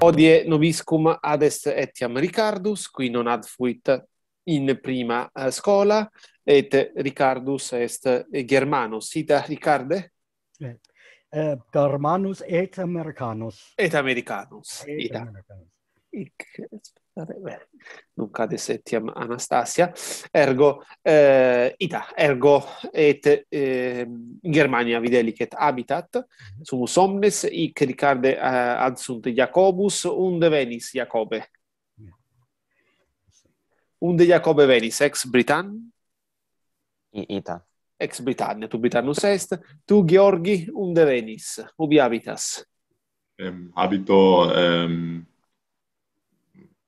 Odie noviscum ad est etiam Ricardus, qui non ad fuit in prima uh, scola, et Ricardus est Germanus. Ita, Ricarde? Eh, eh, Germanus et Americanus. Et Americanus. Et Ita. Americanus. Ic bene, non cade septiam Anastasia, ergo eh, ita, ergo et eh, Germania videlicet habitat, mhm. sumus omnes, ic ricarde eh, adsunt Jacobus, unde venis Jacobe? Unde Jacobe venis, ex Britann? ita. Ex Britannia, tu Britannus est, tu Georgi, unde venis? Ubi habitas? Um, habito... Um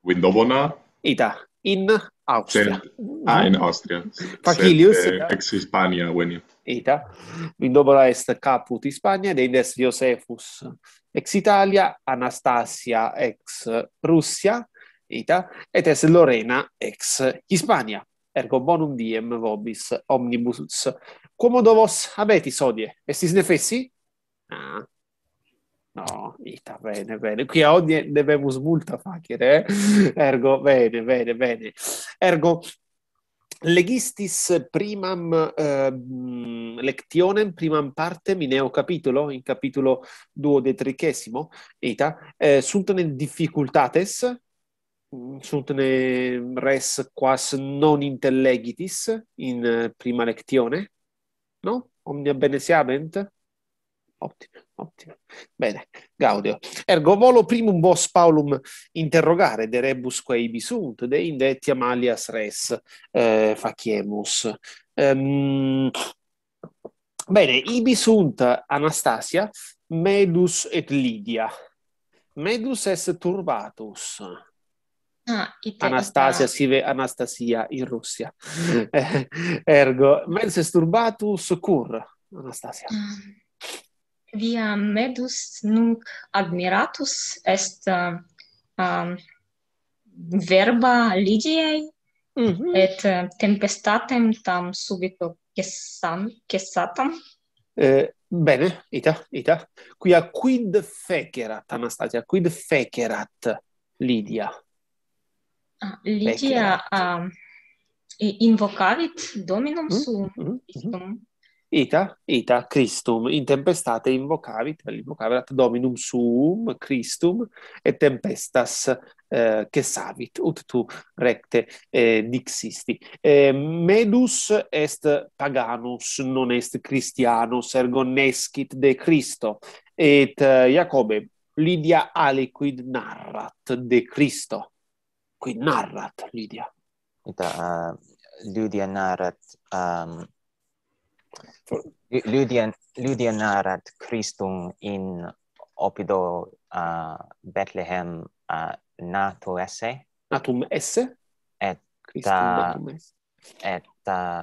Windobona. Ita. In Austria. Sed, ah, in Austria. Facilius. Sed, eh, ex Hispania veni. Ita. Windobona est caput Hispania, de est Iosephus. Ex Italia, Anastasia, ex Russia, ita, et est Lorena, ex Hispania. Ergo bonum diem vobis omnibus. Quomodo vos habetis odie? Estis nefessi? Ah, No, ita, bene, bene. Qui a hodie debemus multa facere, eh? Ergo, bene, bene, bene. Ergo, legistis primam eh, lectionem, primam partem in eo capitulo, in capitulo duodecimesimo, ita, eh, sunt ne difficultates, sunt ne res quas non intellegitis in eh, prima lectione, no? Omnia bene siabent? Ottimo, ottimo. Bene, Gaudio. Ergo volo primum vos Paulum interrogare de rebus quae ibi sunt, de inde etiam alias res eh, faciemus. Ehm, bene, ibi sunt Anastasia, Medus et Lydia. Medus est turbatus. Ah, ite Anastasia ita- sive Anastasia in Russia. Eh, Ergo, Medus est turbatus cur, Anastasia. Ah, via medus nunc admiratus est uh, um, verba Lidiae mm -hmm. et uh, tempestatem tam subito cessam cessatam eh, bene ita ita quia quid fecerat Anastasia quid fecerat Lydia ah, Lydia um, invocavit dominum mm -hmm. suum mm -hmm. Ita, ita, Christum, in tempestate invocavit, invocaverat Dominum suum, Christum, et tempestas eh, cessavit, ut tu recte eh, dixisti. Eh, medus est paganus, non est Christianus, ergo nescit de Christo. Et eh, Jacobe, Lydia aliquid narrat de Christo. Quid narrat, Lydia? Ita, uh, Lydia narrat... Um Ludian Lydian narrat Christum in opido uh, Bethlehem uh, nato esse natum esse et da et uh,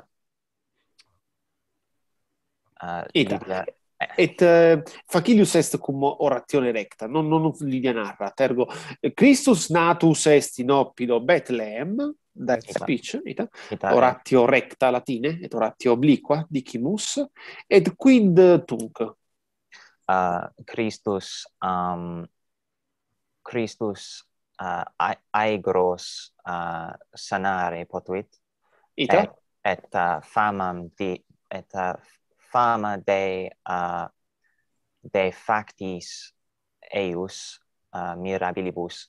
uh, Eta. Lydia, eh. et uh, facilius est cum oratione recta non non Lydia narrat ergo Christus natus est in oppido Bethlehem da speech ita, ita oratio recta latine et oratio obliqua dicimus et quid tunc? Uh, Christus um Christus uh, aegros uh, sanare potuit. Ita? Et, et uh, famam di et uh, fama de uh, de factis eius uh, mirabilibus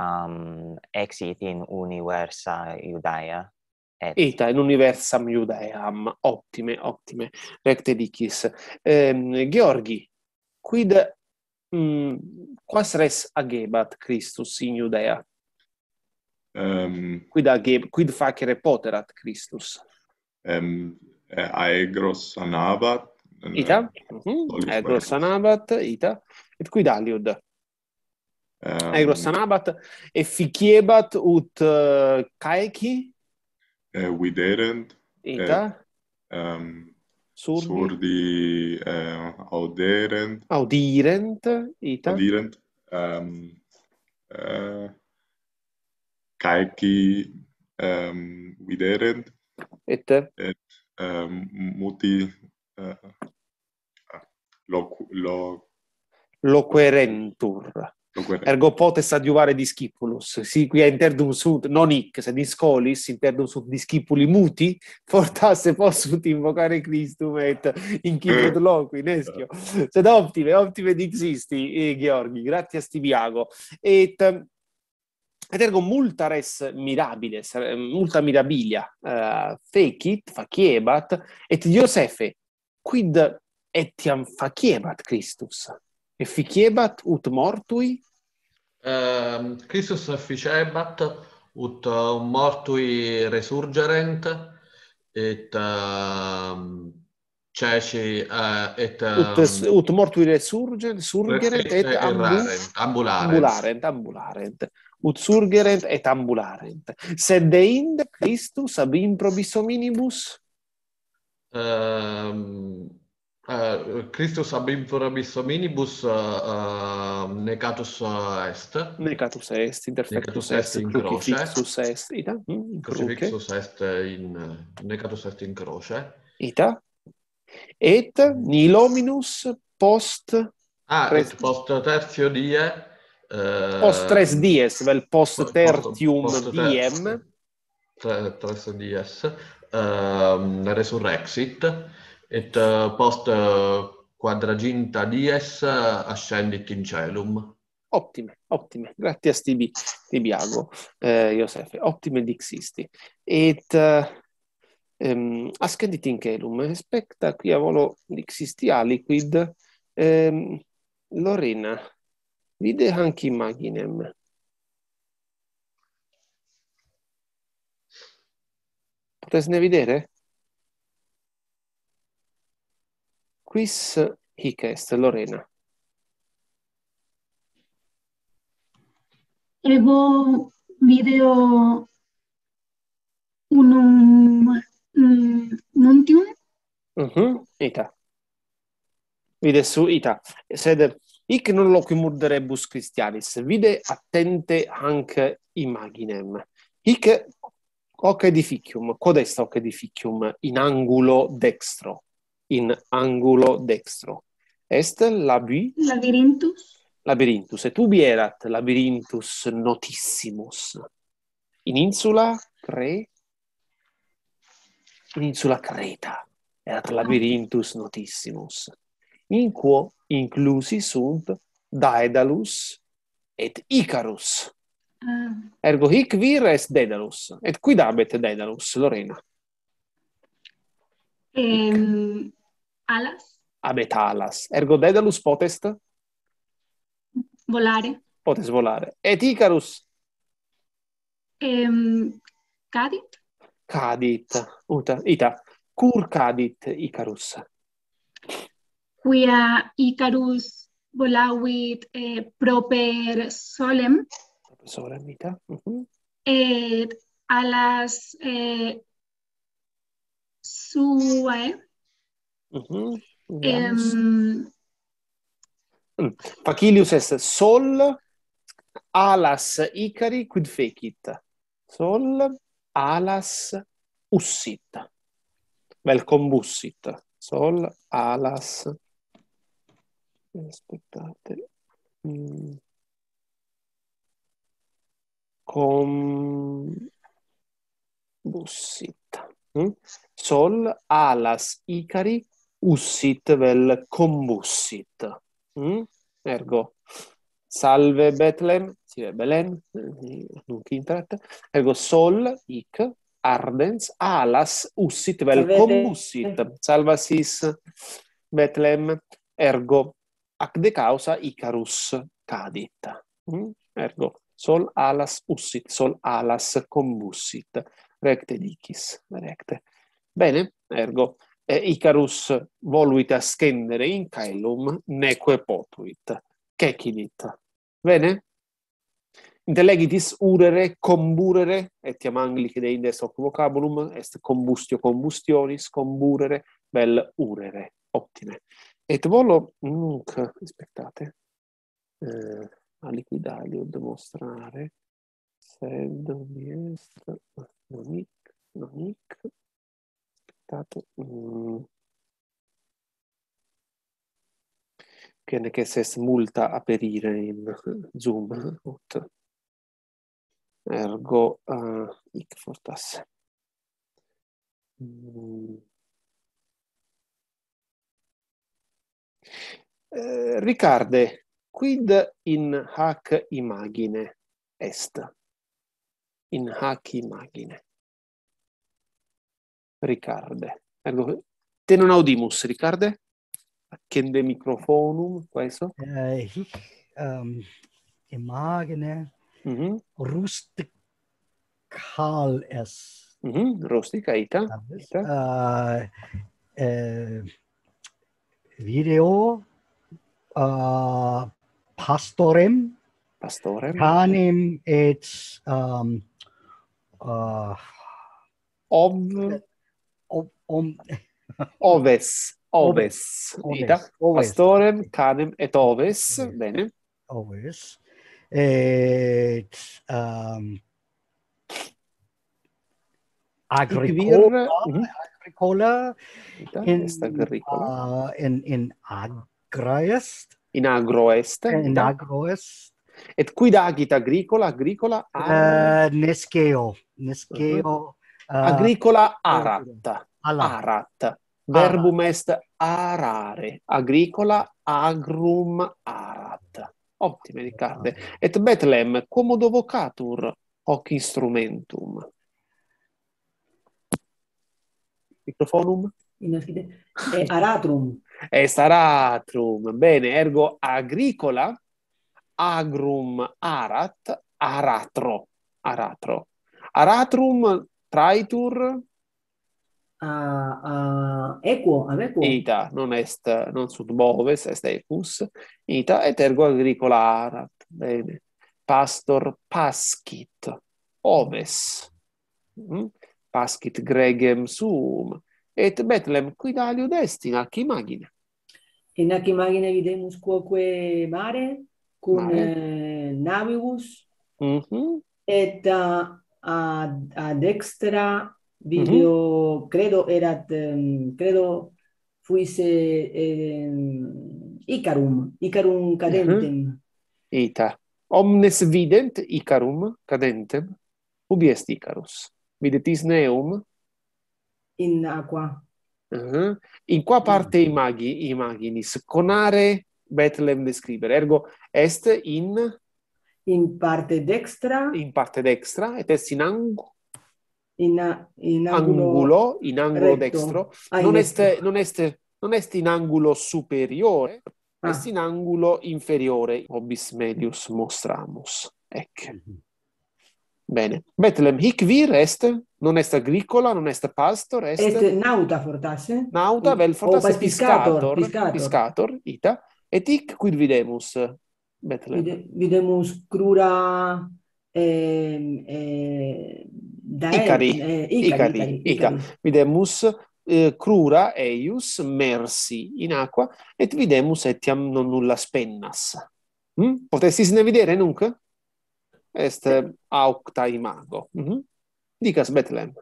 um, exit in universa Iudaea. Et... Ita, in universam Iudaeam, optime, optime, recte dicis. Ehm, Georgi, quid mm, quas res agebat Christus in Iudaea? Um, ehm, quid, ageb, quid facere poterat Christus? Ehm, um, aegros anabat. Ita? Eh, mm -hmm. Aegros anabat, ita. Et quid aliud? Ehm, um, Aigro sanabat e ficiebat ut eh, uh, caeci? Uh, eh, viderent. Ita? Uh, um, surdi? Surdi uh, auderent. Audirent. Ita? Audirent. Um, uh, caeci um, viderent. Et? Et um, muti... Ah, uh, loc, loc, loquerentur Ergo potes adiuvare discipulus. Si quia interdum sunt, non hic, sed in scolis, interdum sunt discipuli muti, fortasse possunt invocare Christum et inciput loqui, neschio. Sed optime, optime dixisti, eh, Georgi, gratias tibiago. Et, et ergo multa res mirabiles, eh, multa mirabilia uh, fecit, faciebat, et Iosefe, quid etiam faciebat Christus? efficiebat ut mortui? Um, Christus efficiebat ut eh, mortui resurgerent et um, ceci uh, et um, ut, ehm, ut mortui resurgent surgerent et ambularent. ambularent ambularent. Ut surgerent et ambularent. Sed deinde Christus ab improbis hominibus um, Uh, Christus ab implorabis hominibus eh, eh, uh, uh, necatus est. Necatus est, interfectus necatus est, est in croce. Crucifixus est, ita? In crucifixus est in, necatus est in croce. Ita. Et nil hominus post... Ah, tres... et post tertio die... Uh, post tres dies, vel post tertium post, post diem. Tre, tres dies. Uh, resurrexit et eh, post eh, quadraginta dies eh, ascendit in celum. Ottime, ottime. Grazie a Tibi, Tibiago, eh, Iosefe. Ottime dixisti. Et ehm, ascendit in celum, respecta qui volo dixisti aliquid, ehm, Lorena, vide hanc imaginem. Potesne vedere? Videre? Quis hic est, Lorena? Ego video unum mm, nuntium Mhm, Ita. Vide su ita. Sed hic non loquimur de rebus Christianis. Vide attente hanc imaginem. Hic hoc edificium. Quod est hoc edificium in angulo dextro? in angulo dextro. Est labi... Labyrinthus? Labyrinthus. Et ubi erat labyrinthus notissimus? In insula Cre... In insula Creta. Erat ah. labyrinthus notissimus. In quo inclusi sunt Daedalus et Icarus. Ah. Ergo hic vir est Daedalus. Et quid habet Daedalus, Lorena? em, alas. Habet ah, alas. Ergo Daedalus potest? Volare. Potes volare. Et Icarus? Ehm, cadit? Cadit. Uta, ita. Cur cadit Icarus? Quia Icarus volavit eh, proper solem. Proper solem, ita. Uh -huh. Et alas eh, suae Mhm. Veamus. em, Facilius est sol alas Icari quid fecit. Sol alas ussit. Vel combussit. Sol alas aspettate. Mm. Combussit. Mm? Sol alas Icari ussit vel combussit. Mm? Ergo salve Betlem, sive Belen, eh, nunc intrat. Ergo sol hic ardens alas ussit vel combussit. Salva sis Betlem, ergo ac de causa Icarus cadit. Mm? Ergo sol alas ussit, sol alas combussit. Recte dicis, recte. Bene, ergo eh, Icarus voluit ascendere in caelum, neque potuit. Cecidit. Bene? Intellegitis urere, comburere, etiam anglici de indes hoc vocabulum, est combustio combustionis, comburere, bel urere, optime. Et volo, nunc, aspettate, eh, a liquidalio demonstrare, sed mi est, non hic, non hic, aspettate, mm. che ne che ses multa aperire in Zoom. Ut. Ergo uh, hic fortas. Mm. Eh, Ricarde, quid in hac imagine est? In hac imagine. Ricarde. Ergo, te non audimus, Ricarde? Accende microfonum, questo? Eh, hic um, ehm, imagine mm -hmm. rustical es. Mm -hmm. Rustica, ita. ita. Uh, eh, video uh, pastorem pastorem canem et ehm, eh, um, uh, ov om, oves, oves, oves, pastorem, canem et oves, bene. Oves. Et um, agricola, agricola, in, agricola. in, in agraest. In agroest. In agroest. Et quid agit agricola, agricola? Uh, nesceo, nesceo. Uh-huh. Ah, agricola eh, arat. Arat. Verbum est arare. Agricola agrum arat. Ottime, Riccardo. Ah. Et Bethlehem, comodo vocatur hoc instrumentum. Microfonum? Inoscite. Eh, aratrum. Est aratrum. Bene, ergo agricola agrum arat aratro aratro aratrum traitur? A uh, uh, equo ab equo. Ita non est non sunt boves est equus ita et ergo agricola arat. Bene. Pastor pascit oves. Mm? pascit gregem suum et betlem quid aliud est in hac imagine? In hac imagine videmus quoque mare cum mare. Eh, navibus. Mm -hmm. et uh, a, a dextra video, uh -huh. credo erat, um, ehm, credo fuise um, Icarum, Icarum cadentem. Uh -huh. Ita. Omnes vident Icarum cadentem, ubi est Icarus? Videtis neum? In aqua. Uh -huh. In qua parte imagi, imaginis, conare Bethlehem describere, ergo est in In parte dextra, in parte dextra et est in angu, in, in angulo, angulo, in angulo recto. dextro. Ah, Non in est, dextro. non est, non est in angulo superiore, Ah. est in angulo inferiore. Obis medius mostramus. Ec. Bene. Bethlehem, hic vir est, non est agricola, non est pastor, est, Est nauta fortasse. nauta, vel fortasse piscator, piscator. piscator, ita. Et hic quid videmus, Bethlehem. Vide, videmus crura eh, eh, dae, Icari. Eh, Icari, Icari, Icari, Icari. Videmus eh, crura eius mersi in aqua et videmus etiam non nulla spennas. Mm? Potestis ne videre nunc? Est aucta imago. Mm -hmm. Dicas Bethlehem.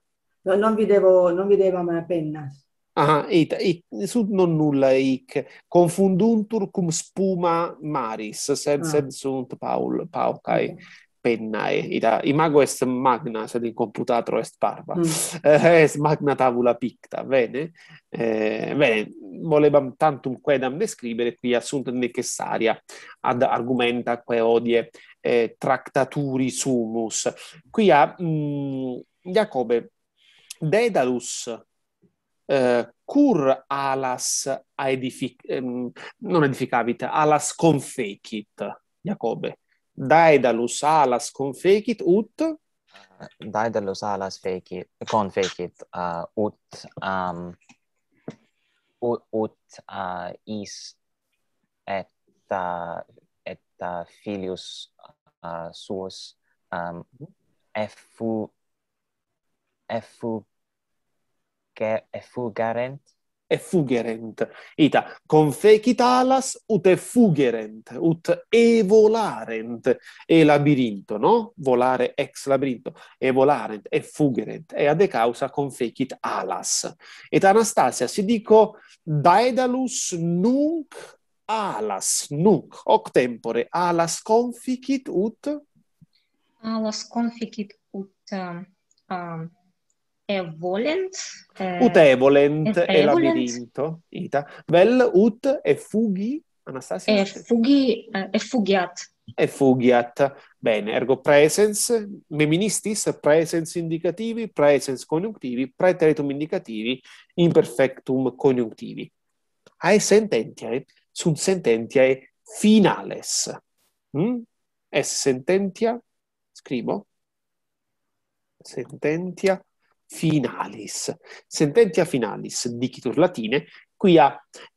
No, non videvo non videvamo pennas. Ah, et, et sunt non nulla hic confunduntur cum spuma maris, sed ah. sed sunt Paul paucae. Okay. pennae ida imago est magna sed in computatro est parva mm. eh, est magna tabula picta bene eh, bene volebam tantum quedam describere qui assunt necessaria ad argumenta quae odie eh, tractaturi sumus quia mm, Jacobe Dedalus eh, cur alas edific ehm, non edificavit alas confecit Jacobe? Daedalus alas confecit ut? Daedalus alas fecit confecit uh, ut um, ut, ut uh, is et uh, et uh, filius uh, suos ehm, um, effu effu che effugerent effugerent ita confecit alas ut effugerent ut evolarent e labirinto no? Volare ex labirinto. Evolarent effugerent e ad causa confecit alas. Et anastasia si dico daedalus nunc alas nunc hoc tempore alas conficit ut? Alas conficit ut um, um evolent. eh, ut evolent e labirinto ita vel ut effugi Anastasia E fugi, eh, effugiat. effugiat bene ergo presens meministis presens indicativi presens conjunctivi praeteritum indicativi imperfectum conjunctivi ae sententiae sunt sententiae finales mm? es sententia scribo sententia finalis. Sententia finalis, dicitur latine, quia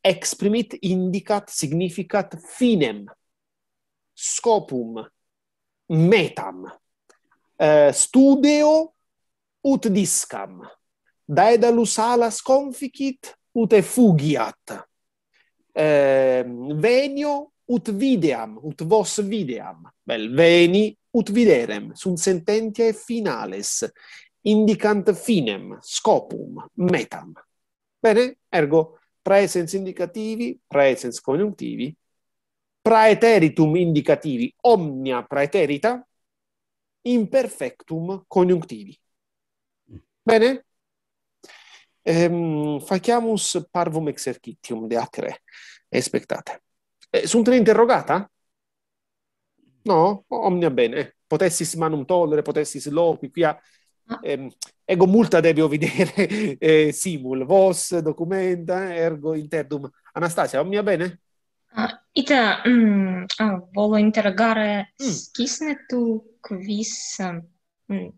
exprimit indicat significat finem, scopum, metam, eh, studio ut discam, daedalus alas conficit ut effugiat, eh, venio ut videam, ut vos videam, bel, veni ut viderem, sunt sententiae finales, indicant finem scopum metam bene ergo praesens indicativi praesens conjunctivi praeteritum indicativi omnia praeterita imperfectum conjunctivi. Bene? Ehm, faciamus parvum exercitium de acre. Expectate. Eh, sunt interrogata? No? Omnia bene. Potessis manum tollere, potessis loqui, quia ehm, ego multa debio vedere eh, simul. Vos documenta ergo interdum. Anastasia omnia bene? Uh, ita mm, uh, volo interrogare mm. tu quis um, mm,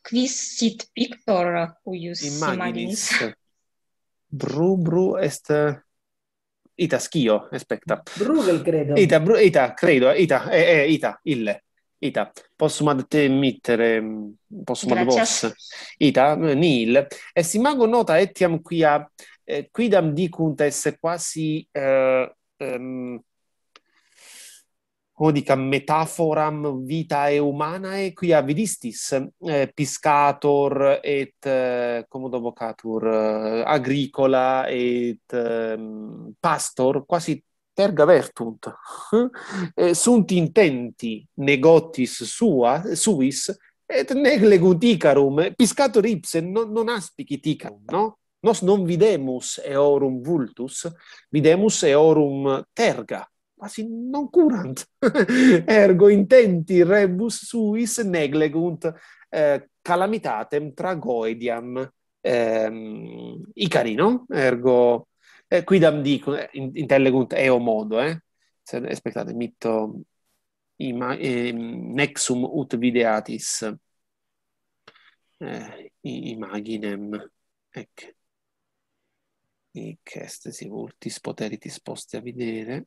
quis sit pictor huius imaginis, imaginis. bru bru est ita schio aspetta brugel credo. Ita bru, ita credo ita e eh, eh, ita ille. Ita, possum ad te mittere, mm, possum ad vos. Ita, nil, estimago nota etiam quia, eh, quidam dicunt esse quasi, eh, ehm, um, hodicam metaforam vitae humanae quia vidistis eh, piscator et eh, commodo vocatur eh, agricola et eh, pastor quasi terga vertunt. Eh, sunt intenti negotis sua suis et neglegunt icarum eh, piscator ipse non, non aspiciticarum no? Nos non videmus eorum vultus videmus eorum terga quasi non curant. Ergo intenti rebus suis neglegunt eh, calamitatem tragoediam ehm, Icarino ergo eh, quidam dico, eh, in- intellegunt eo modo, eh? Aspettate, mitto ima, ehm, nexum ut videatis eh, imaginem, ec. Hic est si multis poteritis postea videre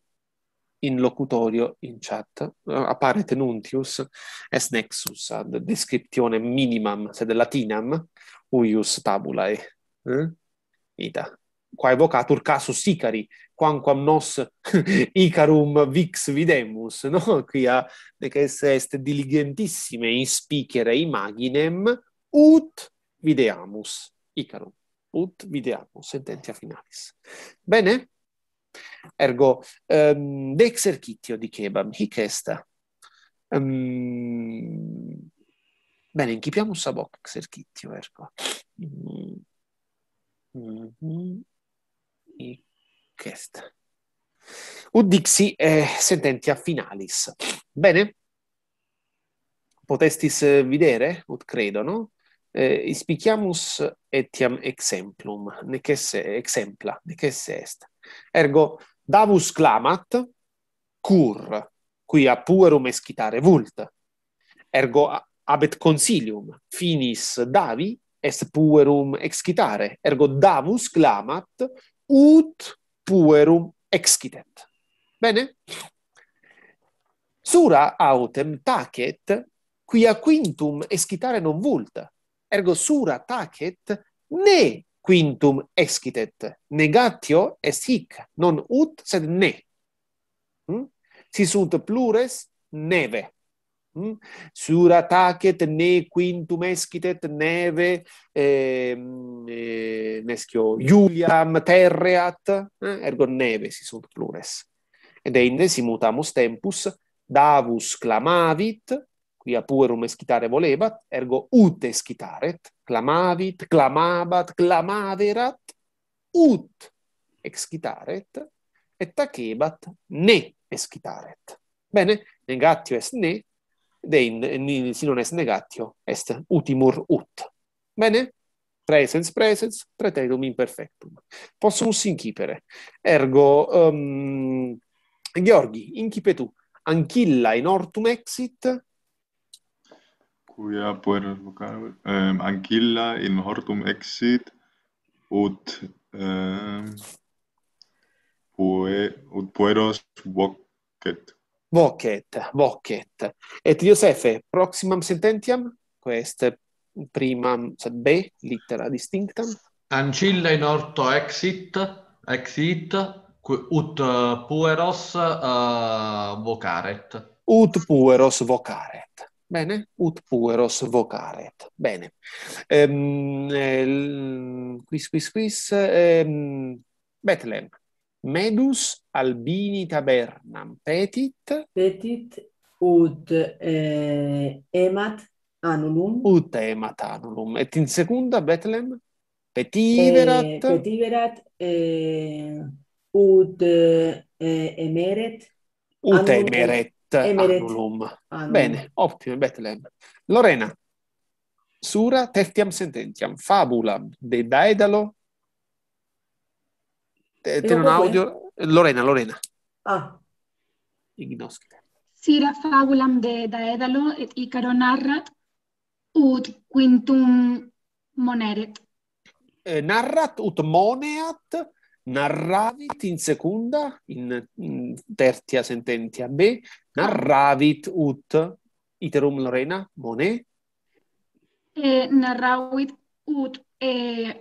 in locutorio in chat uh, apparet nuntius est nexus ad descriptione minimam sed latinam uius tabulae eh? ita quae vocatur casus Icari quamquam nos Icarum vix videmus no? Quia esse est diligentissime inspicere imaginem ut videamus Icarum ut videamus sententia finalis. Bene? Ergo um, de exercitio dicebam hic est. Um, bene incipiamus ab hoc exercitio ergo. Mm. i chest. Ut dixi eh, sententia finalis. Bene? Potestis eh, videre, ut credo, no? eh, ispiciamus etiam exemplum, nec esse exempla, nec esse est. Ergo, davus clamat, cur, quia puerum escitare vult. Ergo, abet consilium, finis davi, est puerum excitare. Ergo, davus clamat, ut puerum excitet. Bene? Sura autem tacet, quia quintum escitare non vult. Ergo sura tacet ne quintum excitet. Negatio est hic, non ut, sed ne. Hm? Si sunt plures neve. Mm? Suratacet ne quintum escitet neve eh, eh, nescio Iuliam terreat eh, ergo neve si sunt plures. Ed inde si mutamus tempus davus clamavit quia puerum escitare volebat ergo ut escitaret clamavit clamabat clamaverat ut excitaret et tacebat ne escitaret. Bene, negatio est ne dein sino est negatio est utimur ut. Bene? Presens presens preteritum imperfectum. Possum incipere ergo um, Georgi incipe tu. Anchilla in hortum exit? Quia pueros vocare um, anchilla in hortum exit ut um, pue ut pueros vocet vocet, vocet. Et Iosefe proximam sententiam, quest primam, sed B, littera distinctam. Ancilla in orto exit, exit, ut pueros uh, vocaret. Ut pueros vocaret. Bene, ut pueros vocaret. Bene. Ehm, el, quis, quis, quis, ehm, Bethlehem medus albini tabernam petit. Petit ut eh, emat annulum ut emat annulum et in secunda Bethlehem petiverat? Eh, petiverat eh, ut eh, emeret ut annulum, emeret, emeret annulum. annulum bene ottimo, Bethlehem. lorena sura testiam sententiam fabulam de daedalo Te, te Devo non audio. Lorena, Lorena. Ah, Ignoscite. Sira fabulam de Daedalo et Icaro narrat ut quintum moneret. Eh, narrat ut moneat, narravit in secunda, in, in tertia sententia B, narravit ut, iterum Lorena, mone, Eh, narravit ut eh,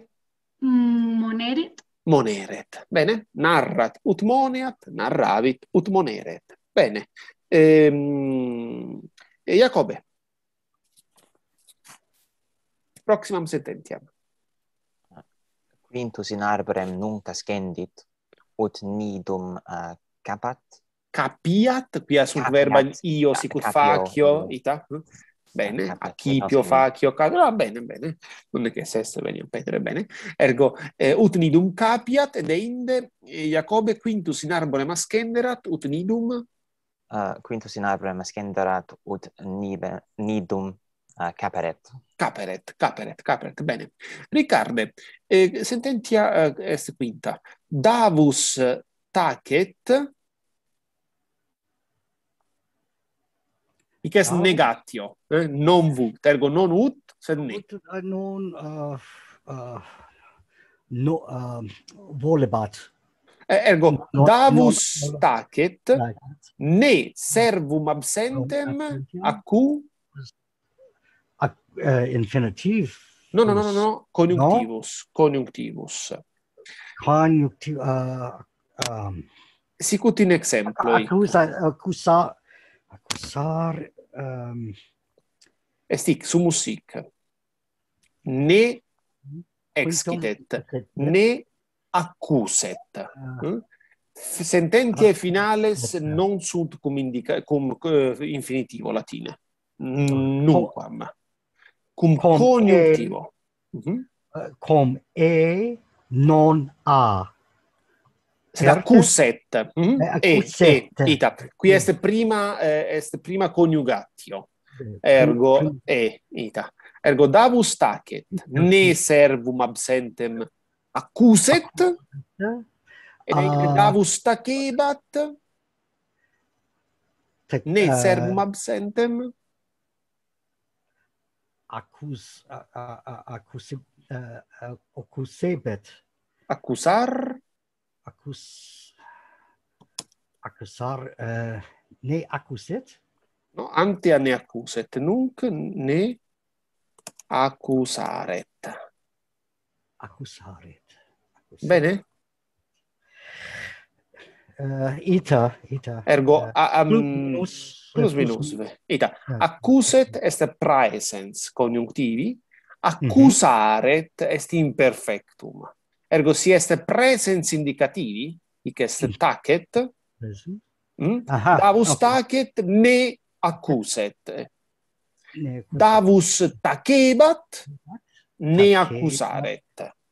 moneret. moneret. Bene? Narrat ut moneat, narravit ut moneret. Bene. Ehm, Jacobe. Proximam sententiam. Quintus in arborem nunc ascendit, ut nidum uh, capat. Capiat, quia sunt verba io sicur facio, ita? Hm? bene, a chi più fa, chi ah, bene, bene, non è che se esse veniam petere, bene, ergo eh, ut nidum capiat ed einde eh, Jacobe quintus in arbore mascenderat, ut nidum? Uh, quintus in arbore mascenderat ut nibe, nidum uh, caperet. Caperet, caperet, caperet, bene. Riccarde, eh, sententia eh, est quinta, davus tacet Hic est negatio, eh? non vult, ergo non ut, sed ne Ut uh, non uh, uh, no uh, volebat. Ergo non, davus non, tacet ne servum absentem a cu a, uh, infinitiv No, no, no, no, no, conjunctivus, no? conjunctivus. Conjunctiv uh, um sicut in exemploi. Accusa, accusa, accusar um, est hic sumus hic ne excitet ne accuset. Uh, sententiae ah. finales non sunt cum indica cum uh, infinitivo latine. Nunquam. Cum, cum e, uh, cum e non a accuset, mm? eh, e, e, eh, ita. Qui est prima, eh, est prima coniugatio, ergo e, ita. Ergo davus tacet, ne servum absentem accuset, et uh, davus tacebat, ne servum absentem, accus, a, accus, uh, accusebet. Accusar? accus accusar eh, ne accuset no antea ne accuset nunc ne accusaret accusaret, bene. Uh, ita ita ergo uh, a, um, plus, plus, minus ita accuset est praesens conjunctivi mhm. accusaret est imperfectum. Ergo si est presens indicativi, hic est tacet, mm? Aha, davus okay. tacet ne accuset. Ne davus tacebat ne accusaret.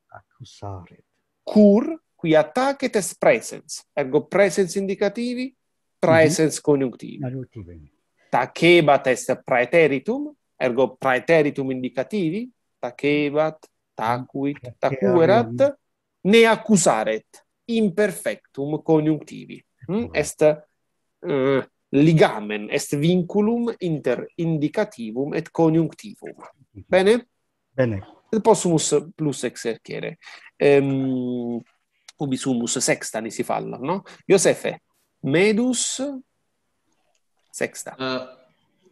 Accusaret. Cur, qui tacet est presens, ergo presens indicativi, presens mm -hmm. Tacebat est praeteritum, ergo praeteritum indicativi, tacebat, tacuit, tacuerat, ne accusaret imperfectum conjunctivi. Mm? Hm? Mhm. Est uh, ligamen, est vinculum inter indicativum et conjunctivum. Mhm. Bene? Bene. Possumus plus exercere. Ehm, um, ubi sumus sexta nisi falla, no? Iosefe, medus sexta. Uh,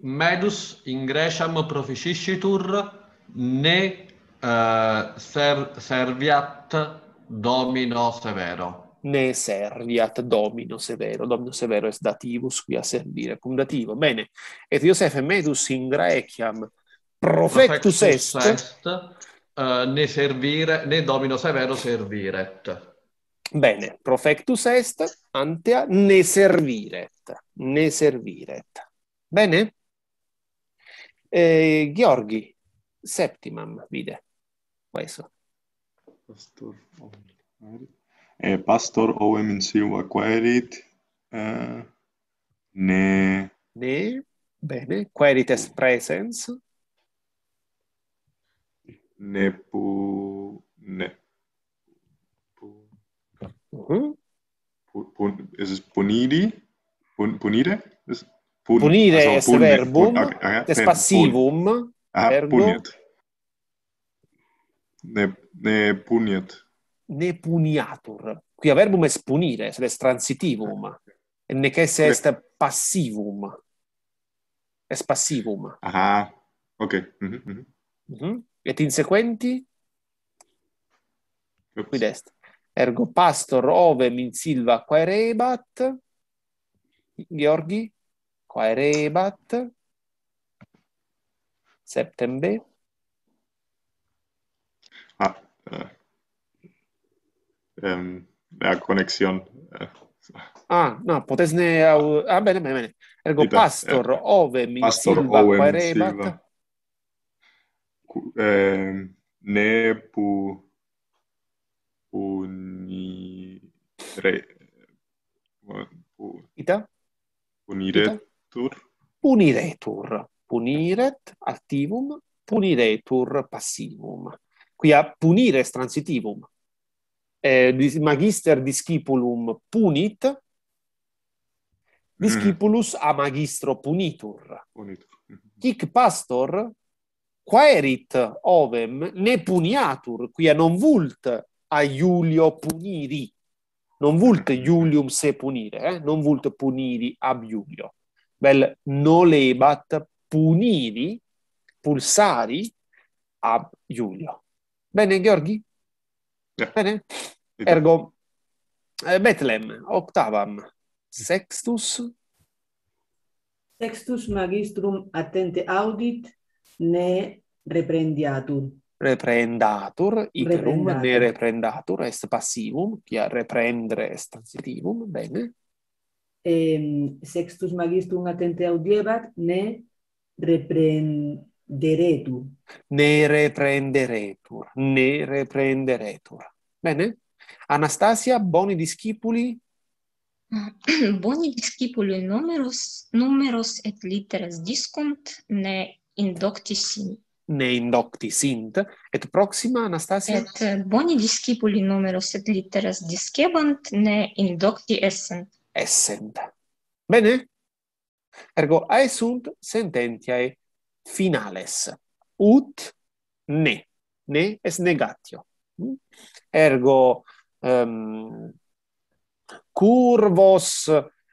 medus in Greciam proficiscitur ne uh, ser, serviat domino severo. ne serviat domino severo. Domino severo est dativus quia servire cum dativo. Bene. Et Iosefe medus in Graeciam profectus est, uh, ne servire, ne domino severo serviret. bene, profectus est antea ne serviret, ne serviret. Bene? Eh, Gheorghi, septimam, vide. Questo. Pastor Owen. Uh, Pastor Owen Siu querit Uh, ne. Ne. Bene. Querit est presens Ne pu... Ne. Pu... Uh -huh. pu, pu is es? Pun, punire? Is, pun, punire so, est pun, verbum. Pun, okay, okay. Es passivum. Pun. Ah, ergo... punit. Ne ne puniet ne puniatur. Quia verbum est punire, sed est transitivum. Et nec esse est passivum. Est passivum. aha ok mhm, mhm. Mhm. Et insequenti, Ups. quid est? Ergo pastor ovem in silva quaerebat, Georgi, quaerebat, septembe, ha, eh, ehm, la connexion. Eh. Ah, no, potesne au... Ah, bene, bene, bene. Ergo Ita, pastor eh, ovem pastor silva ovem quaerebat. Silva. Cu, ne pu uni re pu, Ita? Puniretur. Puniretur. Puniret, activum, puniretur, passivum. Quia punire est transitivum. Eh, magister discipulum punit, discipulus a magistro punitur. punitur. Mhm. Hic pastor quaerit ovem ne puniatur, quia non vult a Iulio puniri. Non vult Iulium se punire, eh? non vult puniri ab Iulio. Vel nolebat puniri, pulsari ab Iulio. Bene, Gheorghi? Yeah. Bene? Ergo, eh, Betlem, octavam, sextus? Sextus magistrum attente audit, ne reprendiatur. Reprendatur, iterum, reprendatur. ne reprendatur, est passivum, quia reprendere est transitivum, bene? Ehm, sextus magistrum attente audiebat, ne reprend deretur. Ne reprenderetur, ne reprenderetur. Bene? Anastasia, boni discipuli? boni discipuli numerus, numerus et literas discunt, ne indocti sint. ne indocti sint, et proxima Anastasia? Et eh, boni discipuli numerus et literas discebant, ne indocti essent. Essent. Bene? Ergo, aesunt sententiae finales. Ut ne. Ne es negatio. Ergo ehm, um, curvos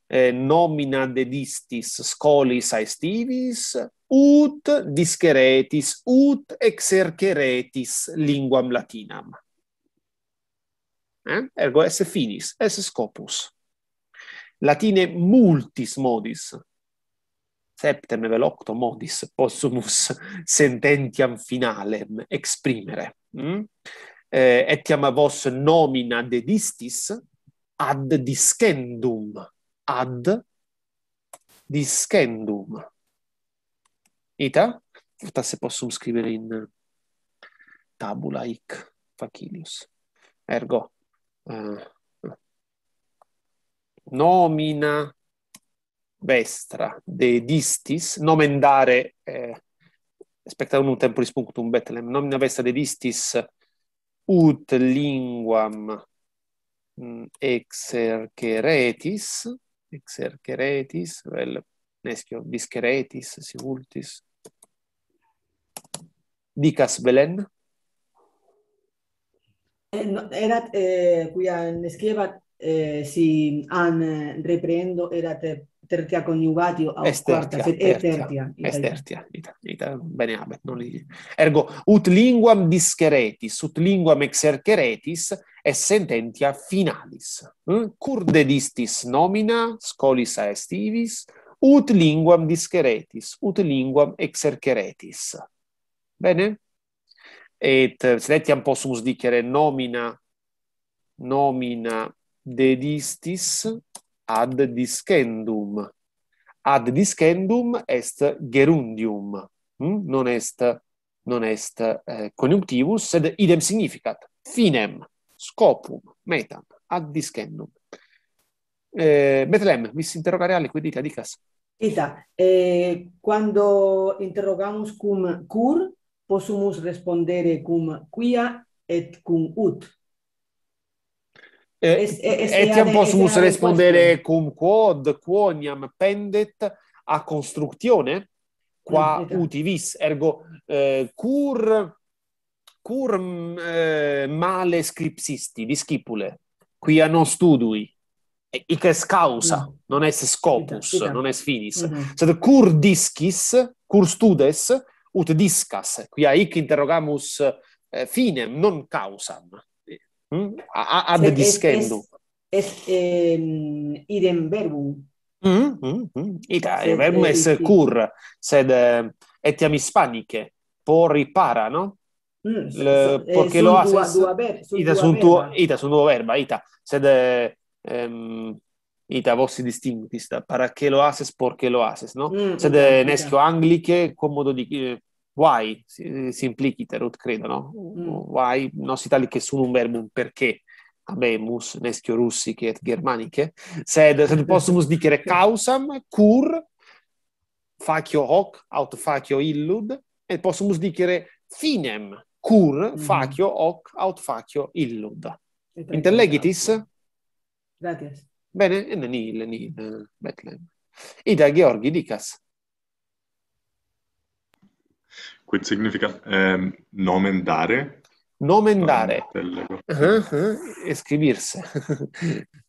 eh, nomina dedistis scolis aestivis ut disceretis ut exerceretis linguam latinam. Eh? Ergo esse finis, esse scopus. Latine multis modis septem vel octo modis possumus sententiam finalem exprimere. Mm? Eh, etiam vos nomina dedistis ad discendum, ad discendum. Ita? se possum scrivere in tabula hic facilius. Ergo, eh, nomina vestra de distis nomendare eh, spectarum temporis punctum Bethlehem nomina vestra de distis ut linguam mm, exerceretis exerceretis vel nescio disceretis sicultis dicas Belen? Eh, no, erat eh, quia nescebat eh, si an eh, reprendo erat eh, tertia coniugatio a quarta sed e tertia estertia ita ita bene abet non li ergo ut linguam disceretis ut linguam exerceretis et sententia finalis. Hm? cur dedistis nomina scolis aestivis ut linguam disceretis ut linguam exerceretis. Bene? Et sedetiam possumus dicere nomina nomina dedistis ad discendum. Ad discendum est gerundium, mm? non est, non est eh, conjunctivus, sed idem significat. Finem, scopum, metam, ad discendum. Eh, Betlem, mis interrogare alle cui dita dicas? Ita, eh, quando interrogamus cum cur, possumus respondere cum quia et cum ut. Es, es, etiam possumus respondere cum quod quoniam pendet a constructione qua utilis ergo eh, cur cur eh, male scripsisti discipule quia non studui ic es causa mm. non est scopus Ita, ita. non est finis mm -hmm. sed cur discis cur studes ut discas quia hic interrogamus eh, finem non causam Mm? Ad es, discendo. Es, es eh, idem verbum. Mm, mm, mm. Ita, sed, verbum es eh, cur, sed eh, etiam hispanice, por ripara, no? Mm, Le, so, porque lo haces... Dua, dua ita, sun tuo, ita, sun duo verba, ita. Sed... Ehm, ita vossi distingutis para che lo haces porque lo haces no mm, sed okay, nescio okay. angliche commodo di why? Si, si impliciter ut credo no? Mm. why? Nos italice sunum verbum perché. Habemus nescio russiche et germaniche. Sed possumus dicere causam cur facio hoc aut facio illud et possumus dicere finem cur mm. facio hoc aut facio illud. Interlegitis gratias. Bene e nil nil Bethlehem ida Georgi dicas Quid significa ehm, uh-huh. eh, nomendare? dare? Nomen dare. Uh-huh, uh-huh.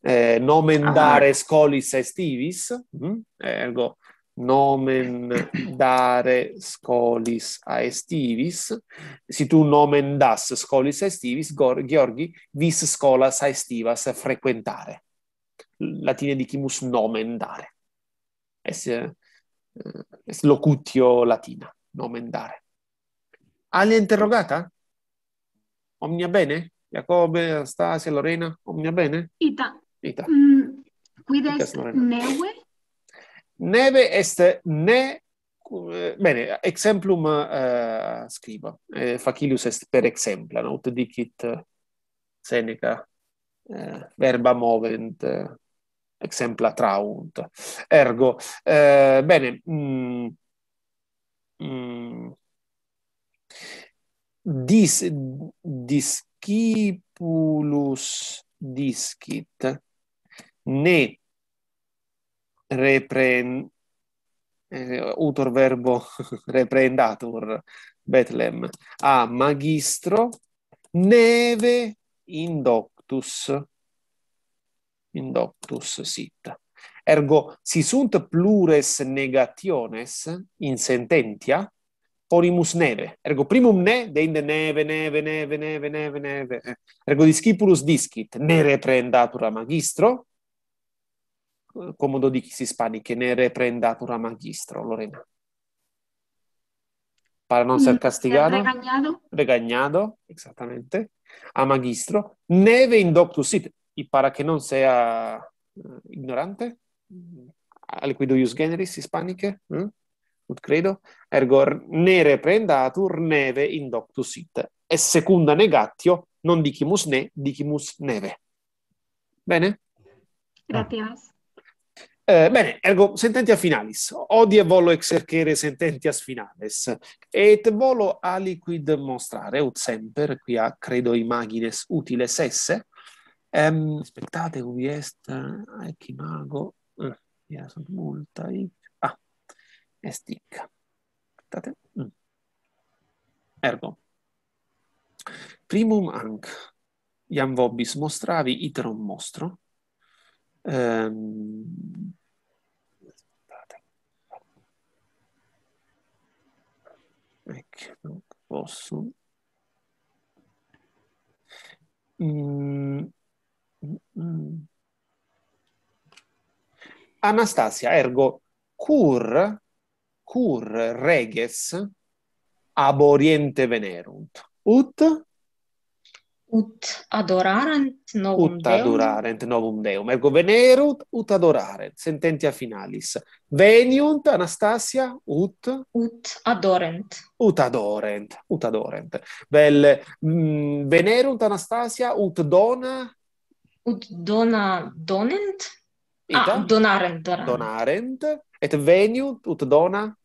Eh, nomen ah. scolis estivis. Mm? Mm-hmm. Ergo, nomendare scolis aestivis. Si tu nomendas scolis estivis, Gor- Gheorghi, vis scolas estivas frequentare. Latine dicimus nomen dare. Es, eh, es locutio latina, nomendare. Alia interrogata? Omnia bene? Jacobe, Anastasia, Lorena, omnia bene? Ita. Ita. Mm, quid est neve? Neve est ne eh, bene exemplum uh, scriba eh, facilius est per exempla no? ut dicit eh, Seneca eh, verba movent eh, exempla traunt ergo eh, bene mm, mm, dis discipulus discit ne repren eh, utor verbo reprendatur Bethlehem a magistro neve indoctus. Indoctus sit. Ergo si sunt plures negationes in sententia porimus neve. Ergo primum ne, deinde neve, neve, neve, neve, neve, neve. Ergo discipulus discit, ne reprendatur a magistro. comodo di chi si spani che ne reprenda a magistro, Lorena. Para non ser mm, castigado. Regañado. Regañado, exactamente. A magistro. Neve in doctus sit. Y para que non sea uh, ignorante, aliquido ius generis hispanice, mm? Ut credo, ergo ne reprendatur neve in doctus sit. E secunda negatio, non dicimus ne, dicimus neve. Bene? Gracias. Eh, bene, ergo sententia finalis. Odie volo exercere sententias finales. Et volo aliquid mostrare, ut semper, quia credo imagines utiles esse. Um, aspettate, ubi est, ec imago, uh, ja, sunt multai. Ah, estic. Tate? Mm. Ergo. Primum anc iam vobis mostravi iterum mostro. Ehm Ecco, non posso. Mm. Mm. Anastasia, ergo, cur cur reges ab oriente venerunt. Ut ut adorarent novum ut deum. adorarent novum deum. Ergo venerunt ut adorarent, sententia finalis. Veniunt Anastasia ut ut adorent. Ut adorent, ut adorent. Bel mm, venerunt Anastasia ut dona ut dona donent. Ita? Ah, donarent, donarent. Donarent et veniunt ut dona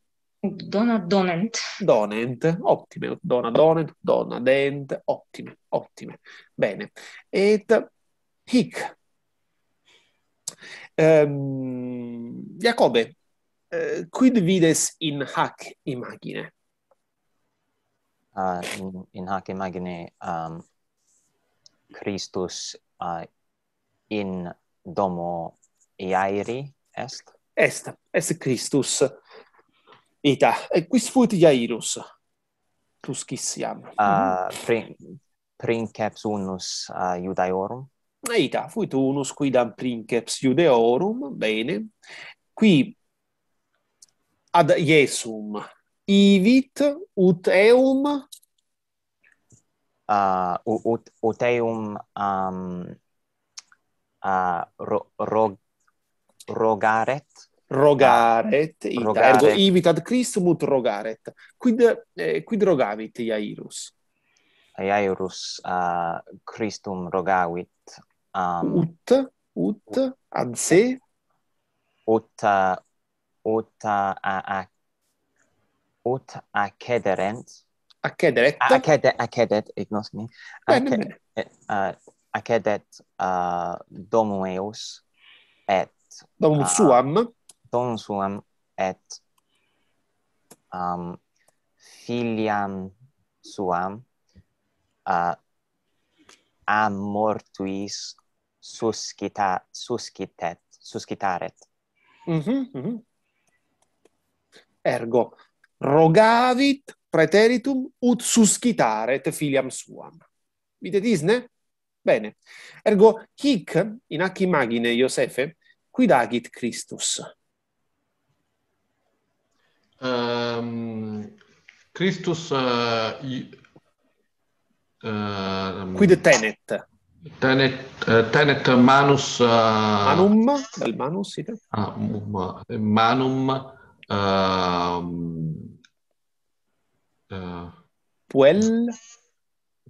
Dona donent. Donent, ottime. Dona donent, dona dent, ottime, ottime. Bene. Et hic. Um, Jacobe, uh, quid vides in hac imagine? Uh, in, in hac imagine um, Christus uh, in domo Iairi est? Est, est Christus Eta, quis fuit Jairus? Cluscissiam. Uh, ah, prin, princeps unus ah, uh, Judaeorum. ita fuit unus quidam princeps Judaeorum, bene, qui ad Iesum ivit ut eum uh, ut, ut eum um, uh, ro, ro, rogaret rogaret ita. Rogaret. ergo ibit ad Christum ut rogaret. Quid eh, quid rogavit Iairus? Iairus a uh, Christum rogavit um, ut ut ad se? Ut uh, ut uh, a, a ut accederent accederet accedet accedet ignos mi accedet uh, accedet uh, domum eus et domum uh, suam tonsuam et um, filiam suam uh, a mortuis suscita suscitet suscitaret. Mm -hmm, mm -hmm. ergo rogavit praeteritum ut suscitaret filiam suam. Videtis disne bene. Ergo hic in hac imagine Iosefe quid agit Christus um, Christus uh, i, uh, quid tenet Tenet, uh, tenet manus... Uh, manum, dal manus, sì. Ah, manum... Uh, uh, puel?